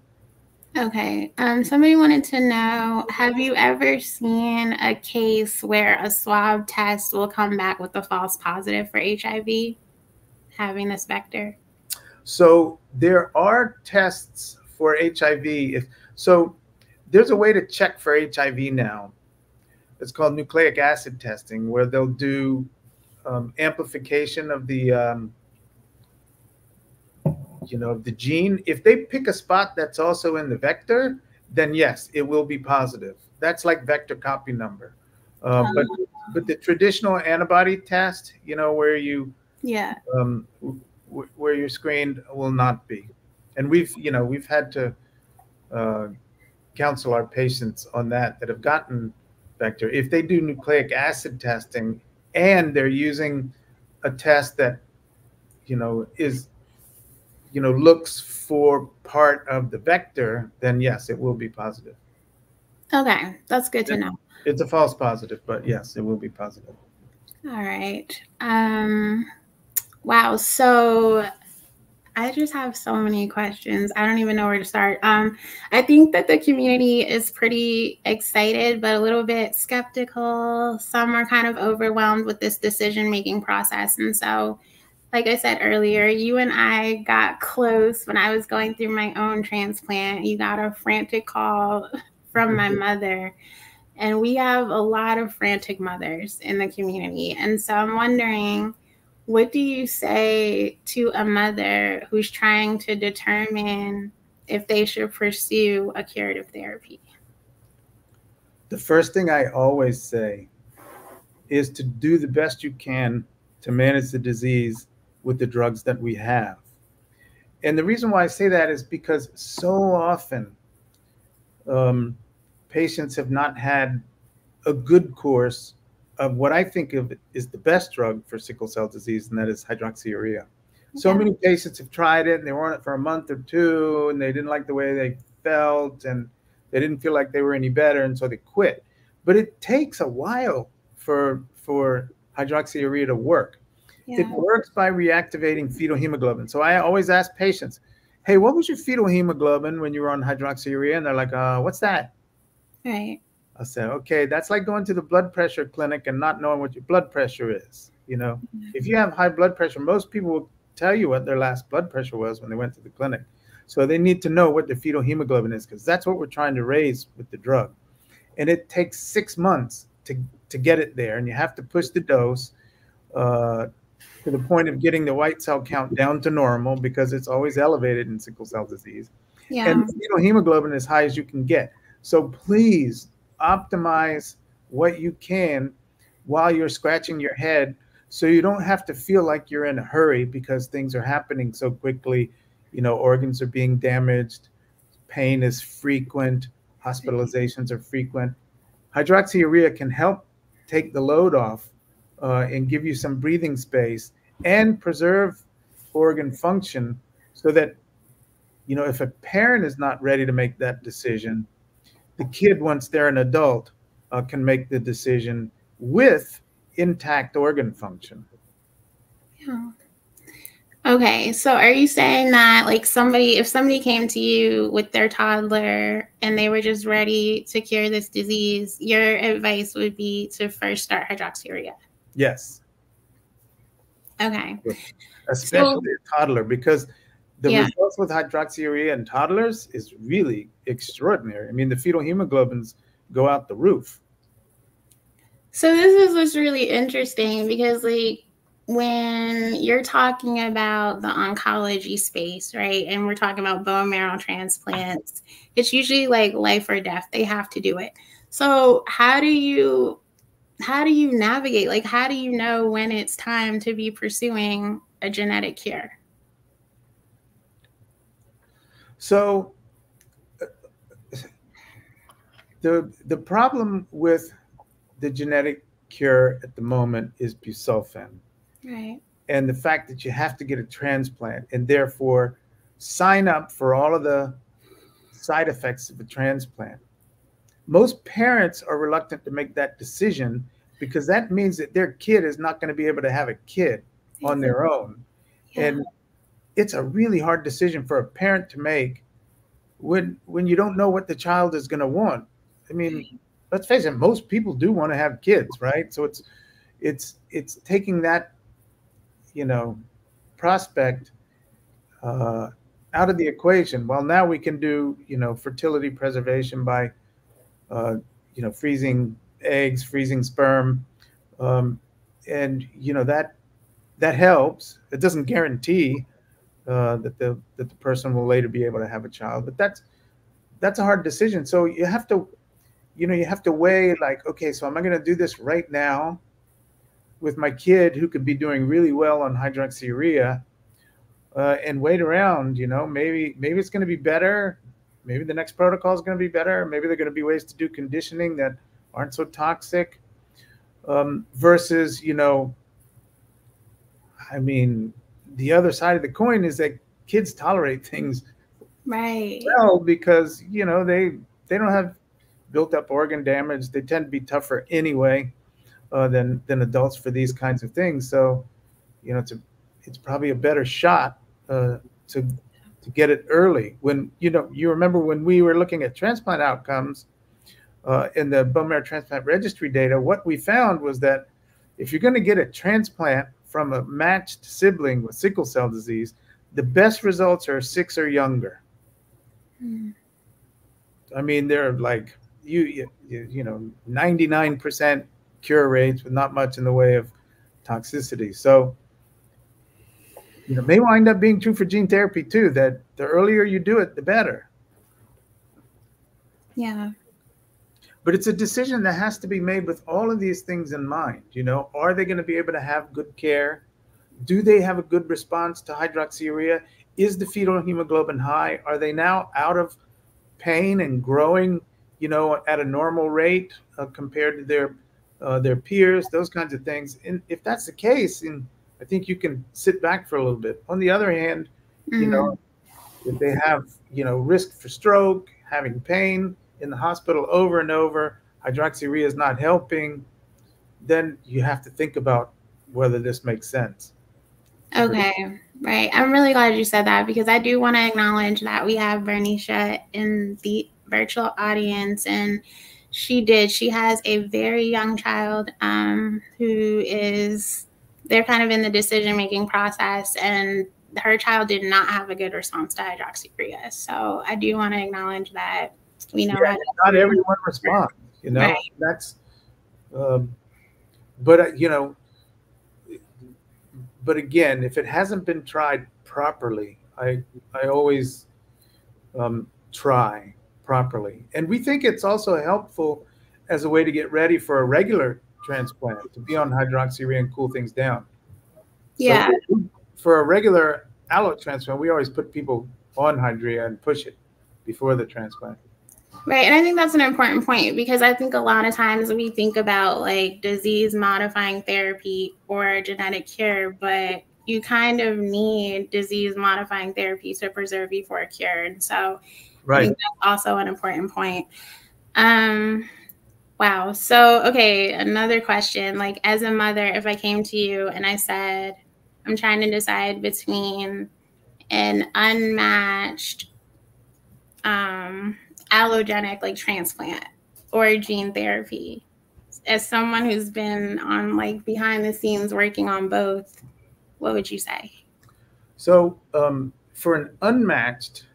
Okay. Um, somebody wanted to know: Have you ever seen a case where a swab test will come back with a false positive for HIV, having this vector? So there are tests for HIV. If so, there's a way to check for HIV now. It's called nucleic acid testing, where they'll do um, amplification of the um, you know the gene. If they pick a spot that's also in the vector then yes it will be positive. That's like vector copy number. Uh, but but the traditional antibody test you know where you yeah. um, where you're screened will not be. And we've you know we've had to uh, counsel our patients on that that have gotten vector. If they do nucleic acid testing and they're using a test that you know is you know looks for part of the vector then yes it will be positive. Okay that's good to know. It's a false positive but yes it will be positive. All right um wow so I just have so many questions. I don't even know where to start. Um, I think that the community is pretty excited, but a little bit skeptical. Some are kind of overwhelmed with this decision making process. And so, like I said earlier, you and I got close when I was going through my own transplant. You got a frantic call from my mother. And we have a lot of frantic mothers in the community. And so I'm wondering what do you say to a mother who's trying to determine if they should pursue a curative therapy? The first thing I always say is to do the best you can to manage the disease with the drugs that we have. And the reason why I say that is because so often um, patients have not had a good course of what I think of is the best drug for sickle cell disease, and that is hydroxyurea. So yeah. many patients have tried it and they were on it for a month or two and they didn't like the way they felt and they didn't feel like they were any better and so they quit. But it takes a while for for hydroxyurea to work. Yeah. It works by reactivating fetal hemoglobin. So I always ask patients, "Hey, what was your fetal hemoglobin when you were on hydroxyurea?" And they're like, "Uh, what's that?" Right. I said, okay, that's like going to the blood pressure clinic and not knowing what your blood pressure is. You know, mm-hmm. if you have high blood pressure, most people will tell you what their last blood pressure was when they went to the clinic. So they need to know what the fetal hemoglobin is because that's what we're trying to raise with the drug. And it takes six months to, to get it there. And you have to push the dose uh, to the point of getting the white cell count down to normal because it's always elevated in sickle cell disease. Yeah. And fetal hemoglobin as high as you can get. So please optimize what you can while you're scratching your head so you don't have to feel like you're in a hurry because things are happening so quickly. You know organs are being damaged pain is frequent hospitalizations are frequent. Hydroxyurea can help take the load off uh, and give you some breathing space and preserve organ function so that you know if a parent is not ready to make that decision the kid, once they're an adult, uh, can make the decision with intact organ function. Yeah. Okay, so are you saying that like somebody, if somebody came to you with their toddler and they were just ready to cure this disease, your advice would be to first start hydroxyurea? Yes. Okay. Especially so, a toddler, because the yeah. results with hydroxyurea in toddlers is really extraordinary. I mean, the fetal hemoglobins go out the roof. So this is what's really interesting because like when you're talking about the oncology space, right? And we're talking about bone marrow transplants, it's usually like life or death. They have to do it. So how do you how do you navigate? Like how do you know when it's time to be pursuing a genetic cure? So the the problem with the genetic cure at the moment is busulfan. Right. And the fact that you have to get a transplant and therefore sign up for all of the side effects of a transplant. Most parents are reluctant to make that decision because that means that their kid is not going to be able to have a kid on their own. Yeah. And it's a really hard decision for a parent to make when when you don't know what the child is going to want. I mean, let's face it, most people do want to have kids, right? So it's it's it's taking that you know prospect uh, out of the equation. Well, now we can do you know fertility preservation by uh, you know freezing eggs, freezing sperm, um, and you know that that helps. It doesn't guarantee uh, that the that the person will later be able to have a child, but that's that's a hard decision. So you have to, you know, you have to weigh like, okay, so am I going to do this right now with my kid who could be doing really well on hydroxyurea, uh, and wait around? You know, maybe maybe it's going to be better. Maybe the next protocol is going to be better. Maybe there are going to be ways to do conditioning that aren't so toxic. Um, versus, you know, I mean, the other side of the coin is that kids tolerate things right. well because you know they they don't have built up organ damage. They tend to be tougher anyway uh, than than adults for these kinds of things. So you know it's a it's probably a better shot uh, to to get it early when you know you remember when we were looking at transplant outcomes uh, in the bone marrow transplant registry data what we found was that if you're going to get a transplant from a matched sibling with sickle cell disease, the best results are six or younger. Mm. I mean, they're like you, you, you know, 99% cure rates with not much in the way of toxicity. So, you know, may wind up being true for gene therapy too, that the earlier you do it, the better. Yeah but it's a decision that has to be made with all of these things in mind you know? Are they going to be able to have good care? Do they have a good response to hydroxyurea? Is the fetal hemoglobin high? Are they now out of pain and growing you know at a normal rate uh, compared to their uh, their peers those kinds of things? And if that's the case and i think you can sit back for a little bit. On the other hand mm-hmm. you know if they have you know risk for stroke having pain in the hospital over and over, hydroxyurea is not helping, then you have to think about whether this makes sense. Okay, right. I'm really glad you said that because I do want to acknowledge that we have Bernicia in the virtual audience and she did. She has a very young child um, who is, they're kind of in the decision making process and her child did not have a good response to hydroxyurea. So I do want to acknowledge that we know yeah, not everyone responds. You know, right. that's. Um, but uh, you know, but again, if it hasn't been tried properly, I I always um, try properly, and we think it's also helpful as a way to get ready for a regular transplant to be on hydroxyurea and cool things down. Yeah. So for a regular allo transplant, we always put people on Hydrea and push it before the transplant. Right. And I think that's an important point because I think a lot of times we think about like disease modifying therapy or genetic cure, but you kind of need disease modifying therapy to preserve you for a cure. And so right. that's also an important point. Um wow. So okay, another question. Like as a mother, if I came to you and I said, I'm trying to decide between an unmatched um allogenic like transplant or gene therapy as someone who's been on like behind the scenes working on both what would you say? So um, for an unmatched,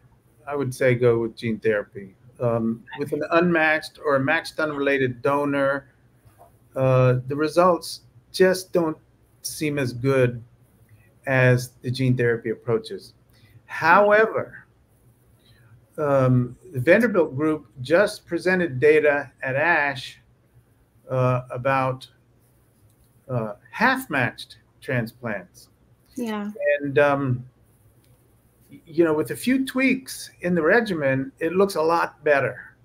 I would say go with gene therapy. Um, with an unmatched or a matched unrelated donor, uh, the results just don't seem as good as the gene therapy approaches. However, um, the Vanderbilt group just presented data at ASH uh, about uh, half matched transplants. Yeah. And, um, you know, with a few tweaks in the regimen, it looks a lot better.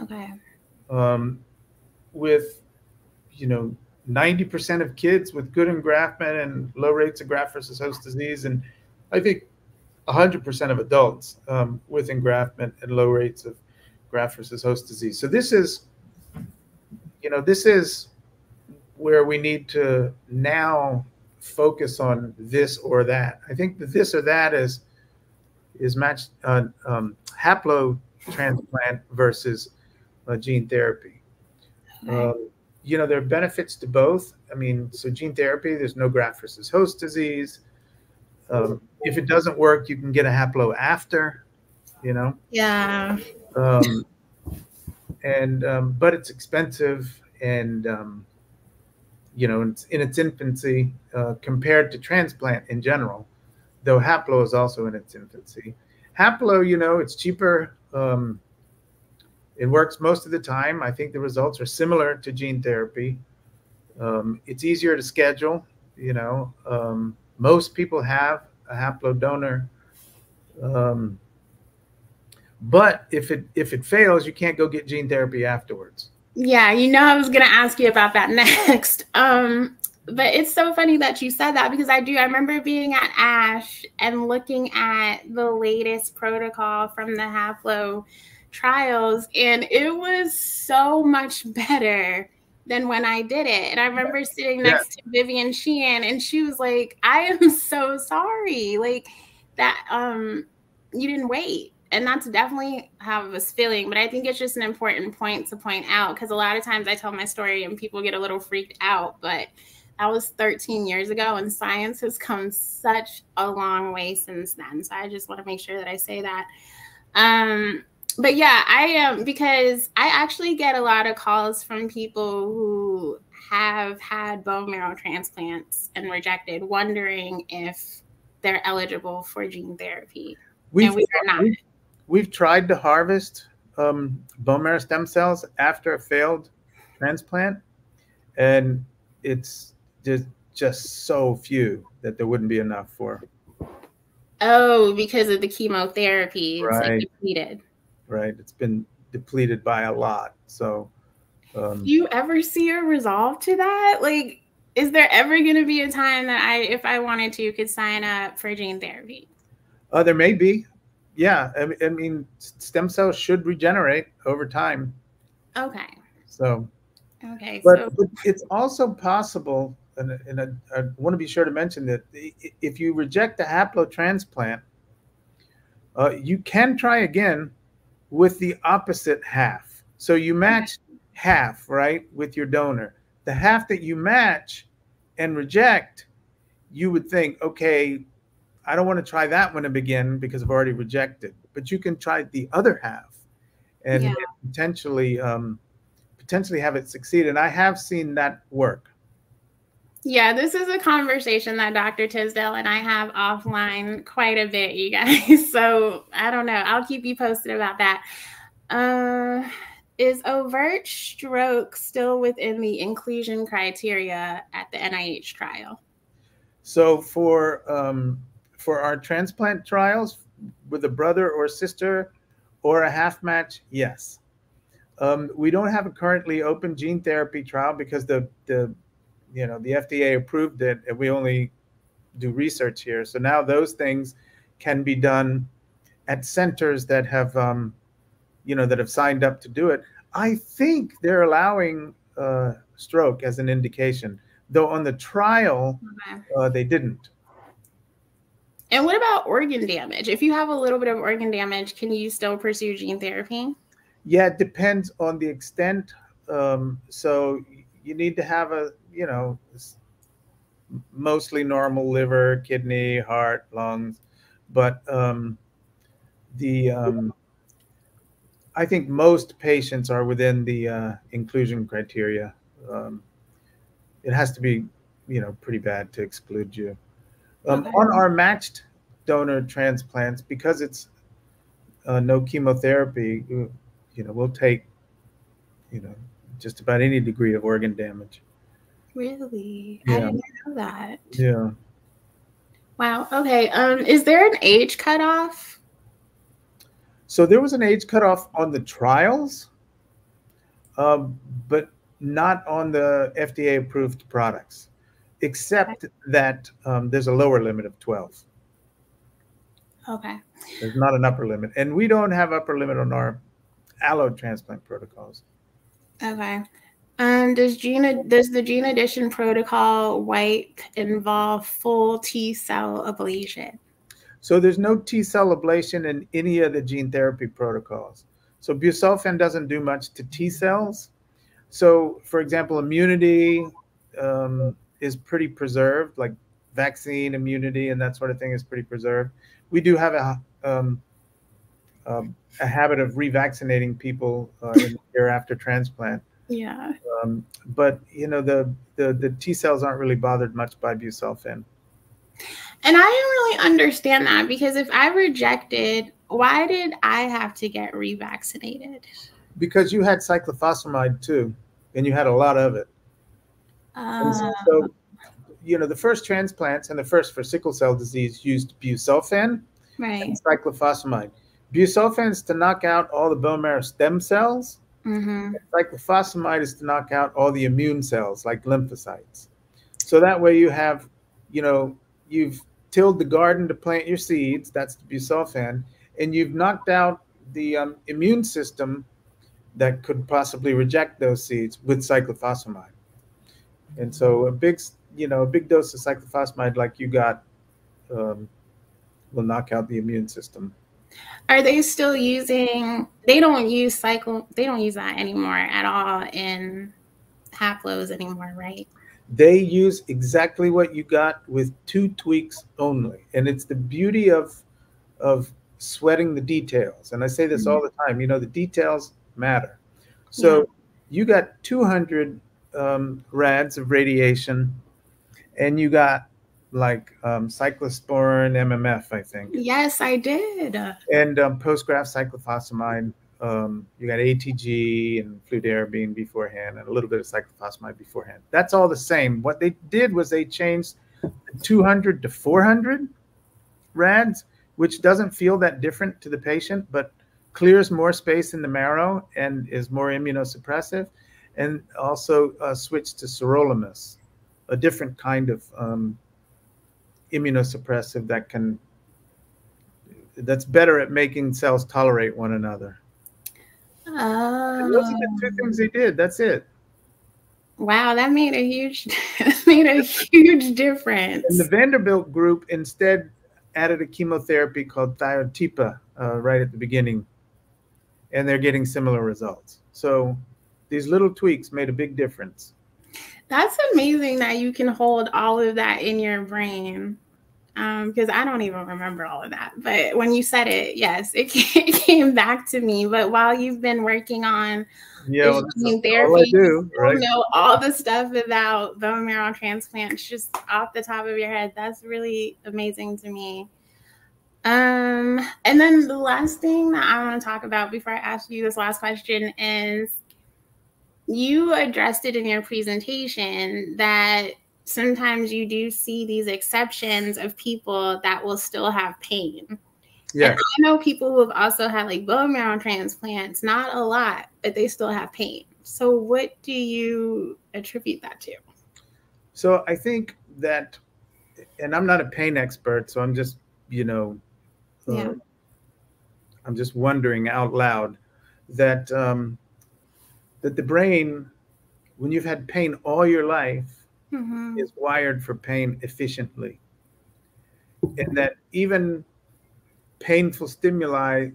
Okay. Um, with, you know, 90% of kids with good engraftment and low rates of graft versus host disease. And I think 100% of adults um, with engraftment and low rates of graft versus host disease. So this is, you know, this is where we need to now focus on this or that. I think that this or that is is matched uh, um, haplo transplant versus uh, gene therapy. Um, you know, there are benefits to both. I mean, so gene therapy, there's no graft versus host disease. Um, if it doesn't work, you can get a haplo after, you know. Yeah. Um, and um, but it's expensive and um, you know it's in its infancy uh, compared to transplant in general though haplo is also in its infancy haplo you know it's cheaper um, it works most of the time i think the results are similar to gene therapy um, it's easier to schedule you know um, most people have a haplo donor um, but if it if it fails you can't go get gene therapy afterwards yeah, you know, I was going to ask you about that next. Um, but it's so funny that you said that because I do. I remember being at ASH and looking at the latest protocol from the Haplo trials, and it was so much better than when I did it. And I remember sitting next yeah. to Vivien Sheehan, and she was like, I am so sorry. Like, that um you didn't wait and that's definitely how I was feeling. But I think it's just an important point to point out because a lot of times I tell my story and people get a little freaked out. But that was 13 years ago, and science has come such a long way since then. So I just want to make sure that I say that. Um, but yeah, I am um, because I actually get a lot of calls from people who have had bone marrow transplants and rejected, wondering if they're eligible for gene therapy. We've, we are not we've tried to harvest um, bone marrow stem cells after a failed transplant, and it's just just so few that there wouldn't be enough for. Oh, because of the chemotherapy, right. Like depleted. Right, it's been depleted by a lot. So, um, do you ever see a resolve to that? Like, is there ever going to be a time that I, if I wanted to, could sign up for gene therapy? Uh, there may be yeah, I, I mean, stem cells should regenerate over time. Okay. So. Okay. But, so. but it's also possible, and, and I, I, want to be sure to mention that if you reject the haplotransplant, uh, you can try again with the opposite half. So you match half, right, with your donor. The half that you match and reject, you would think, okay, I don't want to try that one to begin because I've already rejected. But you can try the other half and, yeah. potentially um, potentially have it succeed. And I have seen that work. Yeah, this is a conversation that Dr. Tisdale and I have offline quite a bit, you guys. So I don't know. I'll keep you posted about that. Uh, is overt stroke still within the inclusion criteria at the NIH trial? So for um, for our transplant trials with a brother or sister or a half match? Yes. Um, we don't have a currently open gene therapy trial because the the you know the FDA approved it and we only do research here. So now those things can be done at centers that have um, you know that have signed up to do it. I think they're allowing uh, stroke as an indication, though on the trial uh, they didn't. And what about organ damage? If you have a little bit of organ damage, can you still pursue gene therapy? Yeah, it depends on the extent. Um, so you need to have a, you know, mostly normal liver, kidney, heart, lungs, but um, the um, I think most patients are within the uh, inclusion criteria. Um, it has to be, you know, pretty bad to exclude you. Um. On our matched donor transplants, because it's uh, no chemotherapy, you know, we'll take, you know, just about any degree of organ damage. Really? Yeah. I didn't know that. Yeah. Wow. Okay. Um, is there an age cutoff? So there was an age cutoff on the trials, um, but not on the FDA approved products, except okay. that um, there's a lower limit of 12. Okay. There's not an upper limit. And we don't have upper limit on our allo transplant protocols. Okay. Um, does does the gene addition protocol wipe involve full T cell ablation? So there's no T cell ablation in any of the gene therapy protocols. So busulfan doesn't do much to T cells. So, for example, immunity um, is pretty preserved, like vaccine immunity and that sort of thing is pretty preserved. We do have a um, um, a habit of revaccinating people uh, in the year after transplant. Yeah. Um, but you know the, the the T cells aren't really bothered much by busulfan. And I didn't really understand that because if I rejected, why did I have to get revaccinated? Because you had cyclophosphamide too, and you had a lot of it. Uh, so, so, you know, the first transplants and the first for sickle cell disease used busulfan right. and cyclophosphamide. Busulfan is to knock out all the bone marrow stem cells. Mm-hmm. Cyclophosphamide is to knock out all the immune cells, like lymphocytes. So that way you have, you know, you've tilled the garden to plant your seeds. That's the busulfan, and you've knocked out the um, immune system that could possibly reject those seeds with cyclophosphamide. And so a big, you know, a big dose of cyclophosphamide like you got um, will knock out the immune system. Are they still using? They don't use cycle. They don't use that anymore at all in haplos anymore, right? They use exactly what you got with two tweaks only, and it's the beauty of of sweating the details. And I say this mm-hmm. all the time. You know, the details matter. So yeah. you got 200 um, rads of radiation, and you got like um, cyclosporin MMF, I think. Yes, I did. And um, postgraft cyclophosphamide. Um, you got ATG and fludarabine beforehand, and a little bit of cyclophosphamide beforehand. That's all the same. What they did was they changed 200 to 400 rads, which doesn't feel that different to the patient, but clears more space in the marrow and is more immunosuppressive, and also uh, switched to sirolimus, a different kind of um, immunosuppressive that can that's better at making cells tolerate one another. Oh. those are the two things they did. That's it. Wow, that made a huge made a huge difference. And the Vanderbilt group instead added a chemotherapy called thiotepa uh, right at the beginning, and they're getting similar results. So these little tweaks made a big difference. That's amazing that you can hold all of that in your brain. Because um, I don't even remember all of that. But when you said it, yes, it, came back to me. But while you've been working on yeah, well, gene therapy, do, right? you know all the stuff about bone marrow transplants just off the top of your head. That's really amazing to me. Um, and then the last thing that I want to talk about before I ask you this last question is you addressed it in your presentation that sometimes you do see these exceptions of people that will still have pain. Yeah. And I know people who have also had like bone marrow transplants, not a lot, but they still have pain. So what do you attribute that to? So I think that and I'm not a pain expert, so I'm just, you know, uh, yeah. I'm just wondering out loud that um, that the brain, when you've had pain all your life, mm-hmm. is wired for pain efficiently. And that even painful stimuli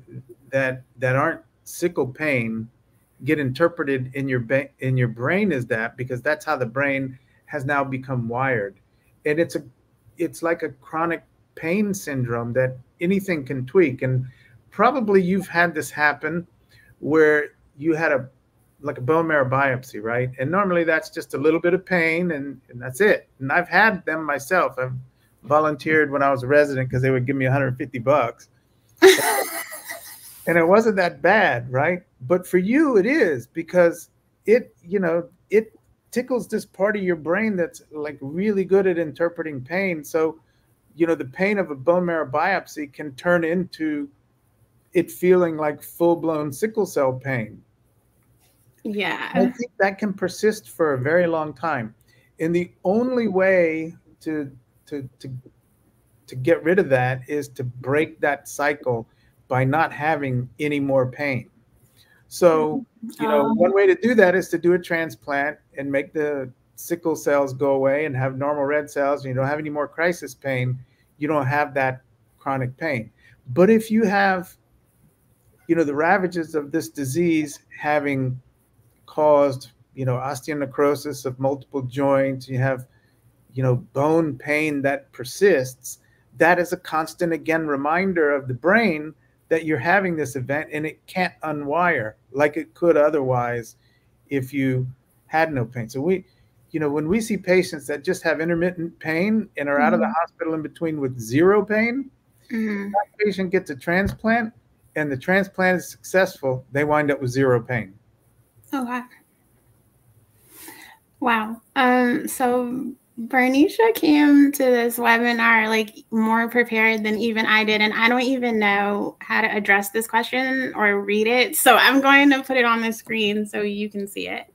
that that aren't sickle pain get interpreted in your in your brain as that because that's how the brain has now become wired and it's a it's like a chronic pain syndrome that anything can tweak and probably you've had this happen where you had a like a bone marrow biopsy right? And normally that's just a little bit of pain and, and that's it. And i've had them myself. I've volunteered when i was a resident because they would give me 150 bucks. And it wasn't that bad right? But for you it is because it you know it tickles this part of your brain that's like really good at interpreting pain. So you know the pain of a bone marrow biopsy can turn into it feeling like full-blown sickle cell pain yeah. I think that can persist for a very long time. And the only way to to to to get rid of that is to break that cycle by not having any more pain. So you know um, one way to do that is to do a transplant and make the sickle cells go away and have normal red cells. And you don't have any more crisis pain. You don't have that chronic pain. But if you have you know the ravages of this disease having caused you know osteonecrosis of multiple joints you have you know bone pain that persists that is a constant again reminder of the brain that you're having this event and it can't unwire like it could otherwise if you had no pain so we you know, when we see patients that just have intermittent pain and are mm-hmm. out of the mm-hmm. hospital in between with zero pain, mm-hmm. that patient gets a transplant and the transplant is successful, they wind up with zero pain. Okay. Wow. Um, so Bernicia came to this webinar like more prepared than even I did, and I don't even know how to address this question or read it. So I'm going to put it on the screen so you can see it.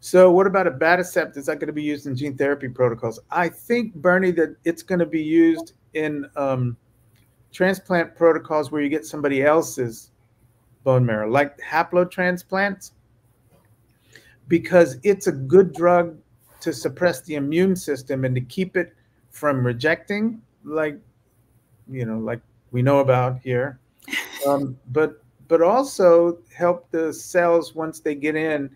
So what about a abatacept? Is that going to be used in gene therapy protocols? I think, Bernie, that it's going to be used in um, transplant protocols where you get somebody else's bone marrow, like haplotransplants, because it's a good drug to suppress the immune system and to keep it from rejecting, like you know, like we know about here, um, but but also help the cells once they get in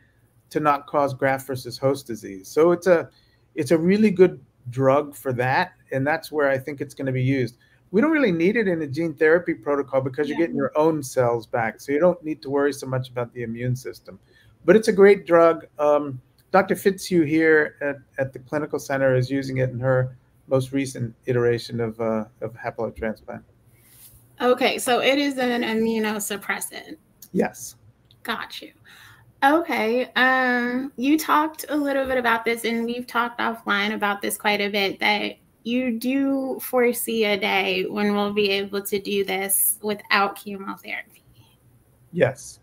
to not cause graft versus host disease. So it's a it's a really good drug for that, and that's where I think it's going to be used. We don't really need it in a gene therapy protocol because you're getting your own cells back, so you don't need to worry so much about the immune system. But it's a great drug. Um, Dr. Fitzhugh here at, at the clinical center is using it in her most recent iteration of uh, of haplotransplant. Okay, so it is an immunosuppressant. Yes. Got you. Okay. Um, you talked a little bit about this, and we've talked offline about this quite a bit. That you do foresee a day when we'll be able to do this without chemotherapy. Yes.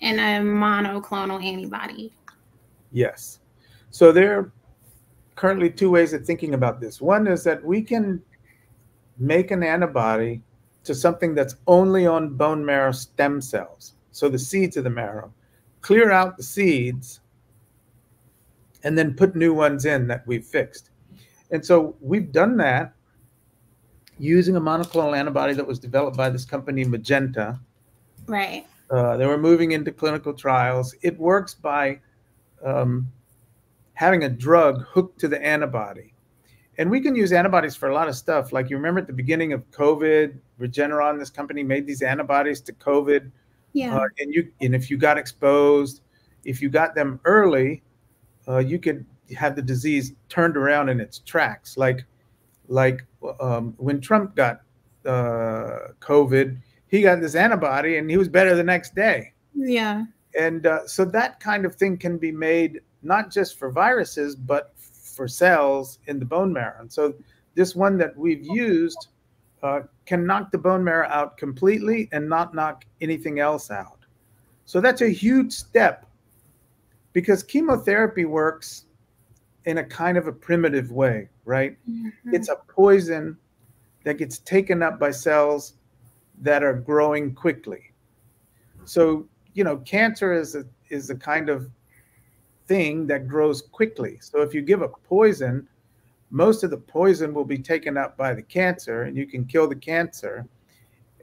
And a monoclonal antibody. Yes. So there are currently two ways of thinking about this. One is that we can make an antibody to something that's only on bone marrow stem cells, so the seeds of the marrow clear out the seeds, and then put new ones in that we've fixed. And so we've done that using a monoclonal antibody that was developed by this company, Magenta. Right. Uh, they were moving into clinical trials. It works by um, having a drug hooked to the antibody. And we can use antibodies for a lot of stuff. Like you remember at the beginning of COVID, Regeneron, this company, made these antibodies to COVID yeah. Uh, and you and if you got exposed, if you got them early, uh, you could have the disease turned around in its tracks. Like like um, when Trump got uh, COVID, he got this antibody and he was better the next day. Yeah. And uh, so that kind of thing can be made not just for viruses, but for cells in the bone marrow. And so this one that we've used uh, can knock the bone marrow out completely and not knock anything else out. So that's a huge step because chemotherapy works in a kind of a primitive way, right? Mm-hmm. It's a poison that gets taken up by cells that are growing quickly. So, you know, cancer is a is a kind of thing that grows quickly. So if you give a poison, most of the poison will be taken up by the cancer and you can kill the cancer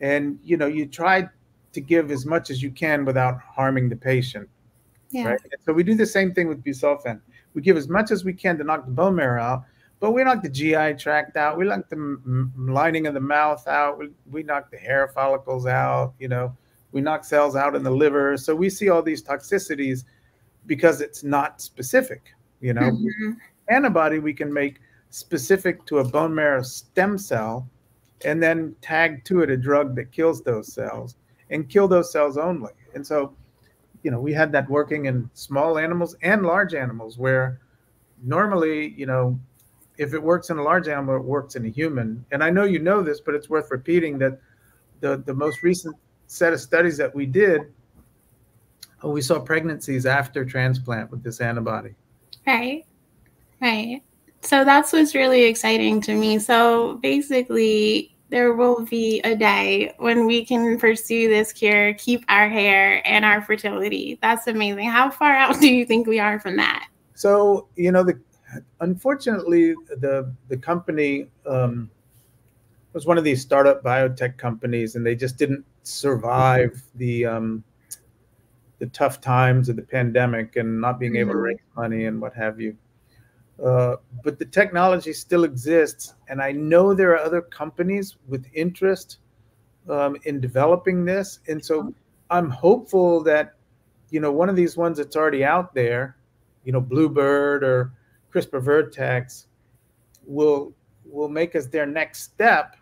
and you know you try to give as much as you can without harming the patient yeah. right so we do the same thing with busulfan we give as much as we can to knock the bone marrow out, but we knock the GI tract out. We knock the lining of the mouth out. We, we knock the hair follicles out. You know, we knock cells out in the liver. So we see all these toxicities because it's not specific. You know, mm-hmm. antibody we can make specific to a bone marrow stem cell and then tag to it a drug that kills those cells and kill those cells only. And so, you know, we had that working in small animals and large animals where normally, you know, if it works in a large animal, it works in a human. And I know you know this, but it's worth repeating that the, the most recent set of studies that we did, oh, we saw pregnancies after transplant with this antibody. Right. Right. So that's what's really exciting to me. So basically, there will be a day when we can pursue this cure, keep our hair and our fertility. That's amazing. How far out do you think we are from that? So, you know, the unfortunately, the the company um, was one of these startup biotech companies, and they just didn't survive the um, the tough times of the pandemic and not being able to mm-hmm. raise money and what have you. Uh, but the technology still exists, and I know there are other companies with interest um, in developing this, and so I'm hopeful that you know one of these ones that's already out there, you know, Bluebird or CRISPR Vertex, will will make us their next step,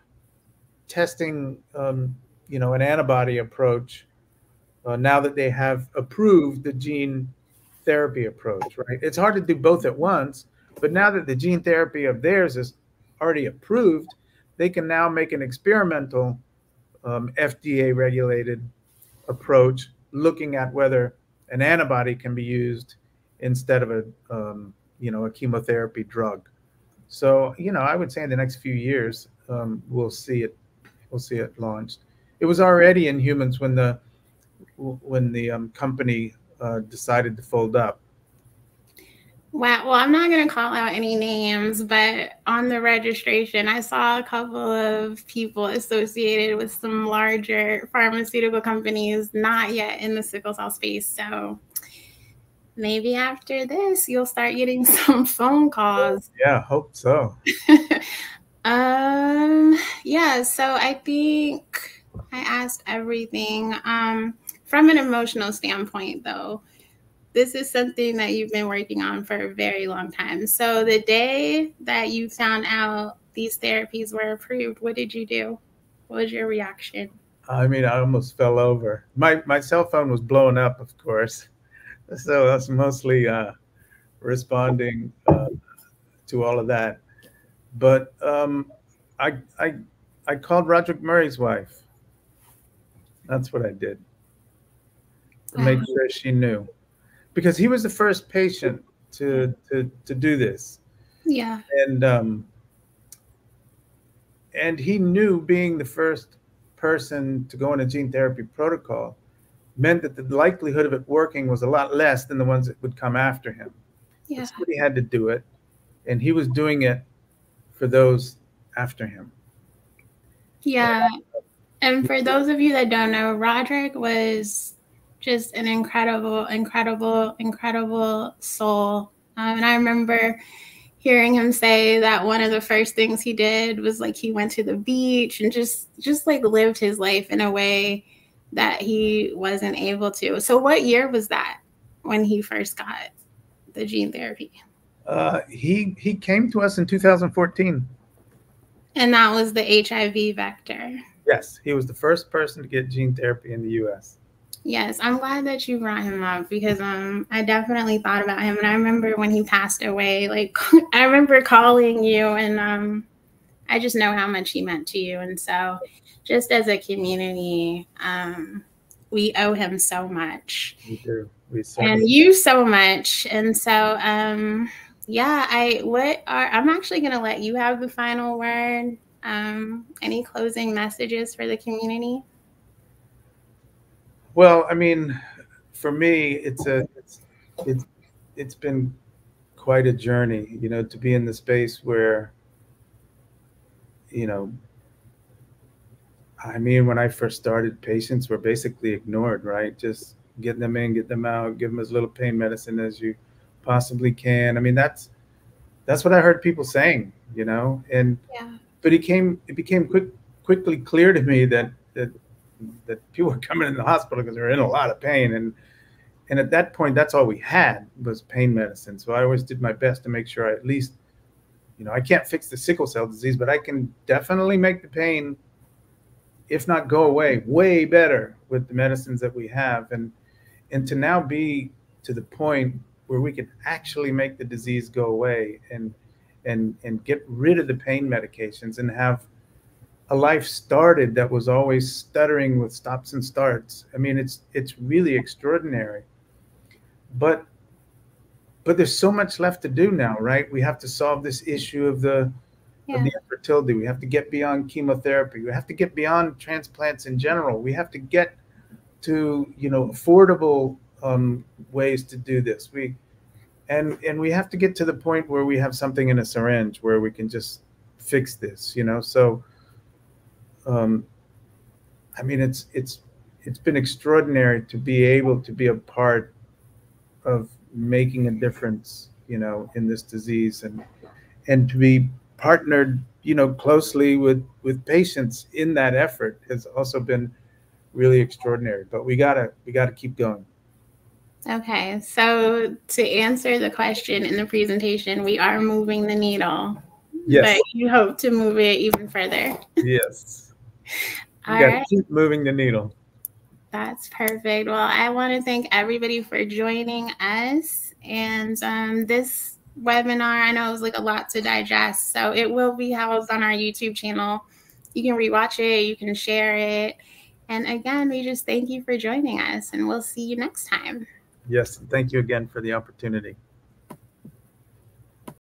testing um, you know an antibody approach. Uh, now that they have approved the gene therapy approach, right? It's hard to do both at once but now that the gene therapy of theirs is already approved, they can now make an experimental um, FDA regulated approach looking at whether an antibody can be used instead of a um, you know a chemotherapy drug. So you know I would say in the next few years um, we'll see it we'll see it launched. It was already in humans when the when the um, company uh, decided to fold up. Wow. Well, I'm not going to call out any names, but on the registration, I saw a couple of people associated with some larger pharmaceutical companies, not yet in the sickle cell space. So maybe after this, you'll start getting some phone calls. Yeah, hope so. um, yeah. So I think I asked everything. Um, from an emotional standpoint, though this is something that you've been working on for a very long time. So the day that you found out these therapies were approved, what did you do? What was your reaction? I mean, I almost fell over. My my cell phone was blowing up, of course. So that's mostly uh, responding uh, to all of that. But um, I I I called Roderick Murray's wife. That's what I did to make sure she knew because he was the first patient to to to do this. Yeah. And um and he knew being the first person to go in a gene therapy protocol meant that the likelihood of it working was a lot less than the ones that would come after him. Yeah. Somebody had to do it, and he was doing it for those after him. Yeah. And for those of you that don't know, Roderick was just an incredible, incredible, incredible soul. Um, and I remember hearing him say that one of the first things he did was like he went to the beach and just just like lived his life in a way that he wasn't able to. So what year was that when he first got the gene therapy? Uh, he he came to us in 2014. And that was the HIV vector. Yes, he was the first person to get gene therapy in the US. Yes, I'm glad that you brought him up because um I definitely thought about him and I remember when he passed away like I remember calling you and um I just know how much he meant to you and so just as a community um we owe him so much. We do. We and you so much and so um yeah, I what are I'm actually going to let you have the final word. Um any closing messages for the community? Well, I mean, for me, it's a it's it's it's been quite a journey, you know, to be in the space where, you know, I mean, when I first started, patients were basically ignored, right? Just get them in, get them out, give them as little pain medicine as you possibly can. I mean, that's that's what I heard people saying, you know, and Yeah. but it came it became quick quickly clear to me that that that people were coming in the hospital because they were in a lot of pain. And and at that point that's all we had was pain medicine. So i always did my best to make sure i at least you know i can't fix the sickle cell disease but i can definitely make the pain if not go away way better with the medicines that we have. And and to now be to the point where we can actually make the disease go away and and and get rid of the pain medications and have a life started that was always stuttering with stops and starts. I mean, it's it's really extraordinary. But but there's so much left to do now, right? We have to solve this issue of the Yeah. of the infertility. We have to get beyond chemotherapy. We have to get beyond transplants in general. We have to get to you know affordable um, ways to do this. We and and we have to get to the point where we have something in a syringe where we can just fix this. You know, so um, I mean, it's it's it's been extraordinary to be able to be a part of making a difference, you know, in this disease, and and to be partnered, you know, closely with with patients in that effort has also been really extraordinary. But we gotta we gotta keep going. Okay, so to answer the question in the presentation, we are moving the needle, Yes, but you hope to move it even further. yes. All gotta keep moving the needle. that's perfect. Well, I want to thank everybody for joining us. And um, this webinar, I know it was like a lot to digest, so it will be housed on our YouTube channel. You can rewatch it, you can share it. And again, we just thank you for joining us, and we'll see you next time. Yes, thank you again for the opportunity.